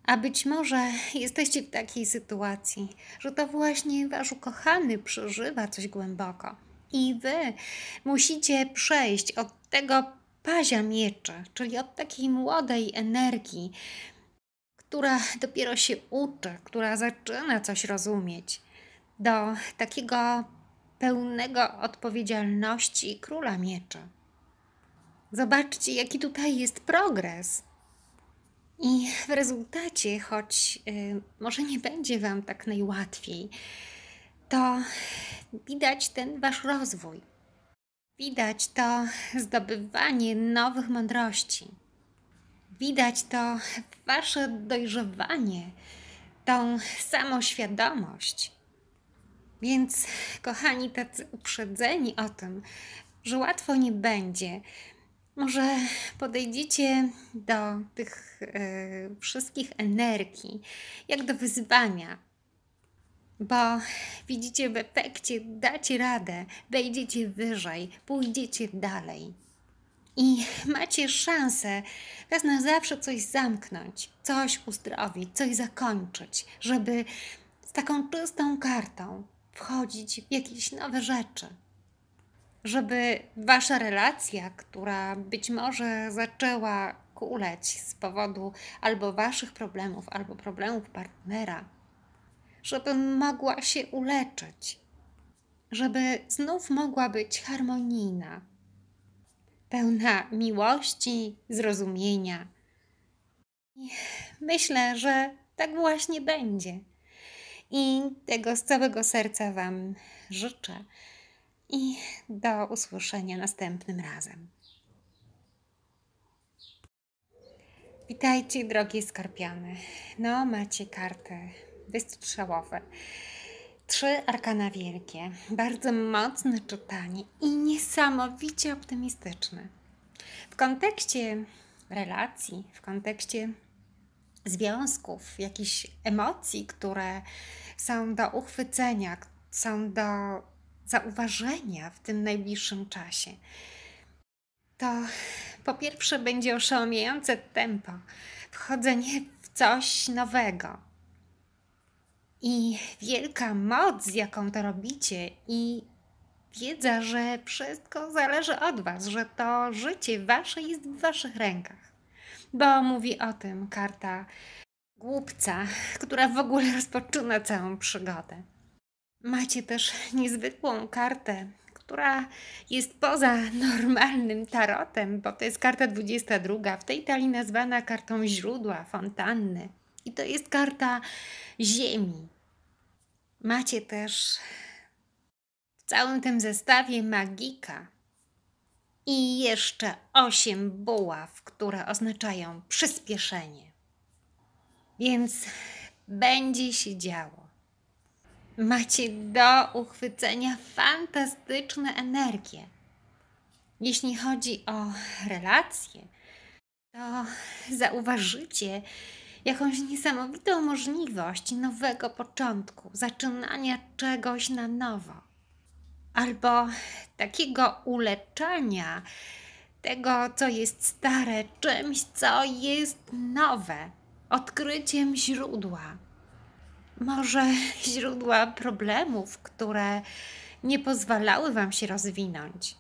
A być może jesteście w takiej sytuacji, że to właśnie wasz ukochany przeżywa coś głęboko. I wy musicie przejść od tego pazia mieczy, czyli od takiej młodej energii, która dopiero się uczy, która zaczyna coś rozumieć, do takiego pełnego odpowiedzialności króla mieczy. Zobaczcie, jaki tutaj jest progres. I w rezultacie, choć y, może nie będzie Wam tak najłatwiej, to widać ten Wasz rozwój. Widać to zdobywanie nowych mądrości. Widać to Wasze dojrzewanie, tą samoświadomość. Więc, kochani, tacy uprzedzeni o tym, że łatwo nie będzie, może podejdziecie do tych y, wszystkich energii, jak do wyzwania, bo widzicie w efekcie, dacie radę, wejdziecie wyżej, pójdziecie dalej. I macie szansę raz na zawsze coś zamknąć, coś uzdrowić, coś zakończyć, żeby z taką czystą kartą wchodzić w jakieś nowe rzeczy. Żeby wasza relacja, która być może zaczęła kuleć z powodu albo waszych problemów, albo problemów partnera, żeby mogła się uleczyć, żeby znów mogła być harmonijna, pełna miłości, zrozumienia. I myślę, że tak właśnie będzie. I tego z całego serca Wam życzę. I do usłyszenia następnym razem. Witajcie, drogie skorpiony. No, macie kartę wystrzałowe. Trzy arkana wielkie, bardzo mocne czytanie i niesamowicie optymistyczne. W kontekście relacji, w kontekście związków, jakichś emocji, które są do uchwycenia, są do zauważenia w tym najbliższym czasie, to po pierwsze będzie oszałamiające tempo, wchodzenie w coś nowego i wielka moc, z jaką to robicie, i wiedza, że wszystko zależy od Was, że to życie Wasze jest w Waszych rękach. Bo mówi o tym karta głupca, która w ogóle rozpoczyna całą przygodę. Macie też niezwykłą kartę, która jest poza normalnym tarotem, bo to jest karta 22, w tej talii nazwana kartą źródła, fontanny. I to jest karta Ziemi. Macie też w całym tym zestawie magika i jeszcze osiem buław, które oznaczają przyspieszenie. Więc będzie się działo. Macie do uchwycenia fantastyczne energie. Jeśli chodzi o relacje, to zauważycie, jakąś niesamowitą możliwość nowego początku, zaczynania czegoś na nowo, albo takiego uleczenia tego, co jest stare, czymś, co jest nowe, odkryciem źródła. Może źródła problemów, które nie pozwalały Wam się rozwinąć.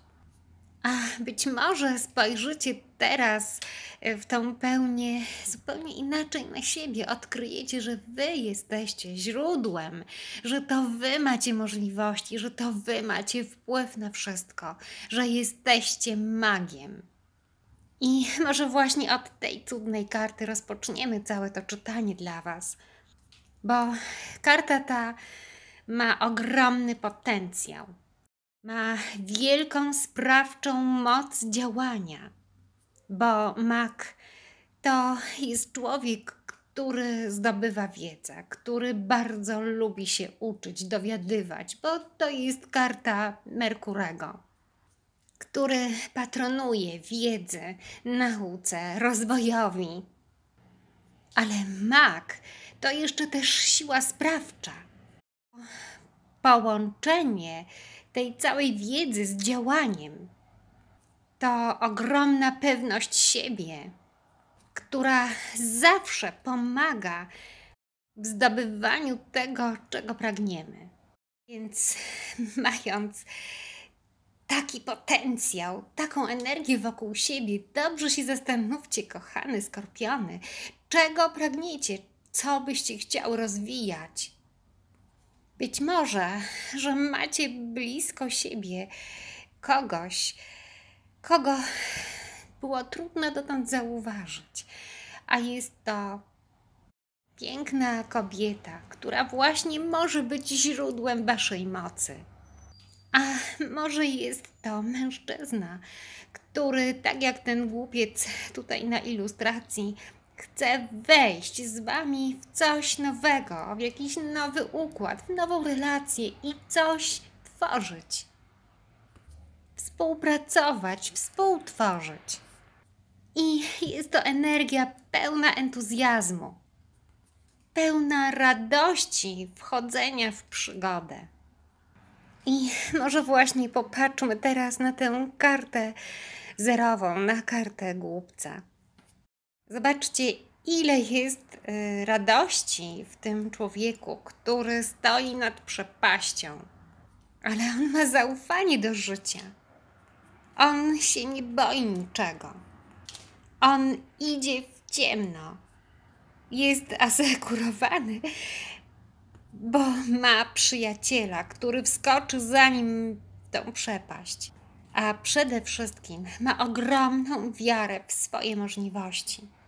A być może spojrzycie teraz e, w tą pełnię zupełnie inaczej na siebie. Odkryjecie, że Wy jesteście źródłem, że to Wy macie możliwości, że to Wy macie wpływ na wszystko, że jesteście magiem. I może właśnie od tej cudnej karty rozpoczniemy całe to czytanie dla Was, bo karta ta ma ogromny potencjał, ma wielką sprawczą moc działania, bo mak to jest człowiek, który zdobywa wiedzę, który bardzo lubi się uczyć, dowiadywać, bo to jest karta Merkurego, który patronuje wiedzy, nauce, rozwojowi. Ale mak to jeszcze też siła sprawcza. Połączenie tej całej wiedzy z działaniem to ogromna pewność siebie, która zawsze pomaga w zdobywaniu tego, czego pragniemy. Więc mając taki potencjał, taką energię wokół siebie, dobrze się zastanówcie, kochane skorpiony, czego pragniecie, co byście chciały rozwijać. Być może, że macie blisko siebie kogoś, kogo było trudno dotąd zauważyć, a jest to piękna kobieta, która właśnie może być źródłem waszej mocy. A może jest to mężczyzna, który, tak jak ten głupiec tutaj na ilustracji, chce wejść z wami w coś nowego, w jakiś nowy układ, w nową relację i coś tworzyć. Współpracować, współtworzyć. I jest to energia pełna entuzjazmu, pełna radości wchodzenia w przygodę. I może właśnie popatrzmy teraz na tę kartę zerową, na kartę głupca. Zobaczcie, ile jest y, radości w tym człowieku, który stoi nad przepaścią, ale on ma zaufanie do życia. On się nie boi niczego. On idzie w ciemno. Jest asekurowany, bo ma przyjaciela, który wskoczy za nim w tą przepaść. A przede wszystkim ma ogromną wiarę w swoje możliwości.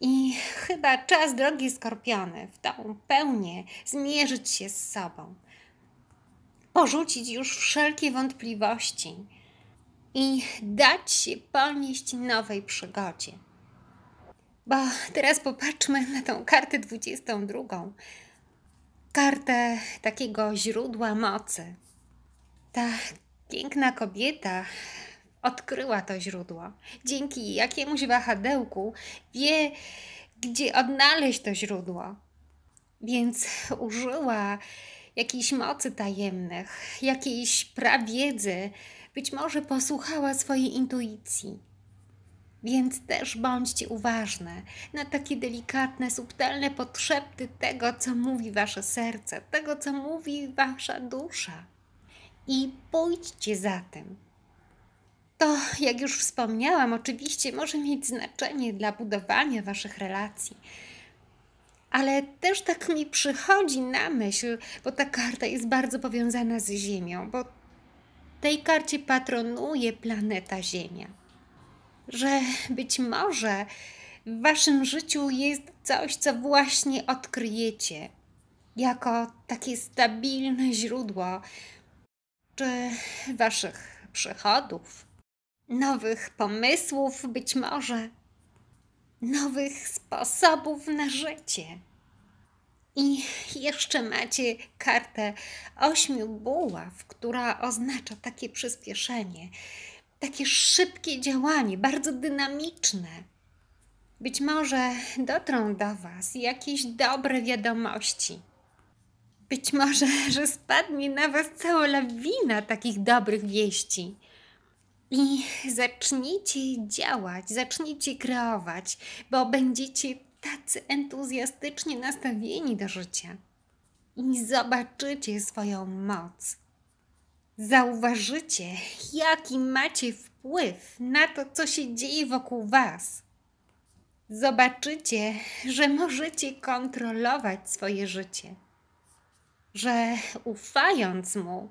I chyba czas, drogi skorpiony, w tą pełnię zmierzyć się z sobą, porzucić już wszelkie wątpliwości i dać się ponieść nowej przygodzie. Bo teraz popatrzmy na tą kartę 22. Kartę takiego źródła mocy. Ta piękna kobieta odkryła to źródło. Dzięki jakiemuś wahadełku wie, gdzie odnaleźć to źródło. Więc użyła jakiejś mocy tajemnych, jakiejś prawiedzy, być może posłuchała swojej intuicji. Więc też bądźcie uważne na takie delikatne, subtelne podszepty tego, co mówi wasze serce, tego, co mówi wasza dusza. I pójdźcie za tym. To, jak już wspomniałam, oczywiście może mieć znaczenie dla budowania waszych relacji. Ale też tak mi przychodzi na myśl, bo ta karta jest bardzo powiązana z Ziemią, bo tej karcie patronuje planeta Ziemia. Że być może w waszym życiu jest coś, co właśnie odkryjecie jako takie stabilne źródło czy waszych przychodów, nowych pomysłów, być może nowych sposobów na życie. I jeszcze macie kartę ośmiu buław, która oznacza takie przyspieszenie, takie szybkie działanie, bardzo dynamiczne. Być może dotrą do Was jakieś dobre wiadomości. Być może, że spadnie na Was cała lawina takich dobrych wieści. I zacznijcie działać, zacznijcie kreować, bo będziecie tacy entuzjastycznie nastawieni do życia i zobaczycie swoją moc. Zauważycie, jaki macie wpływ na to, co się dzieje wokół Was. Zobaczycie, że możecie kontrolować swoje życie, że ufając Mu,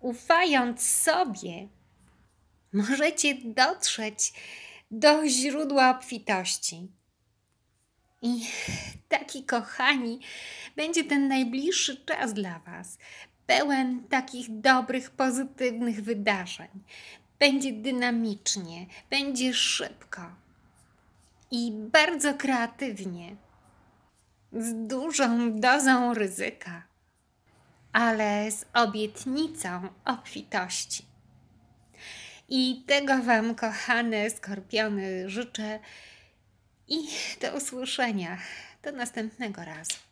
ufając sobie, możecie dotrzeć do źródła obfitości. I taki kochani, będzie ten najbliższy czas dla Was, pełen takich dobrych, pozytywnych wydarzeń. Będzie dynamicznie, będzie szybko i bardzo kreatywnie, z dużą dozą ryzyka, ale z obietnicą obfitości. I tego Wam, kochane skorpiony, życzę i do usłyszenia. Do następnego razu.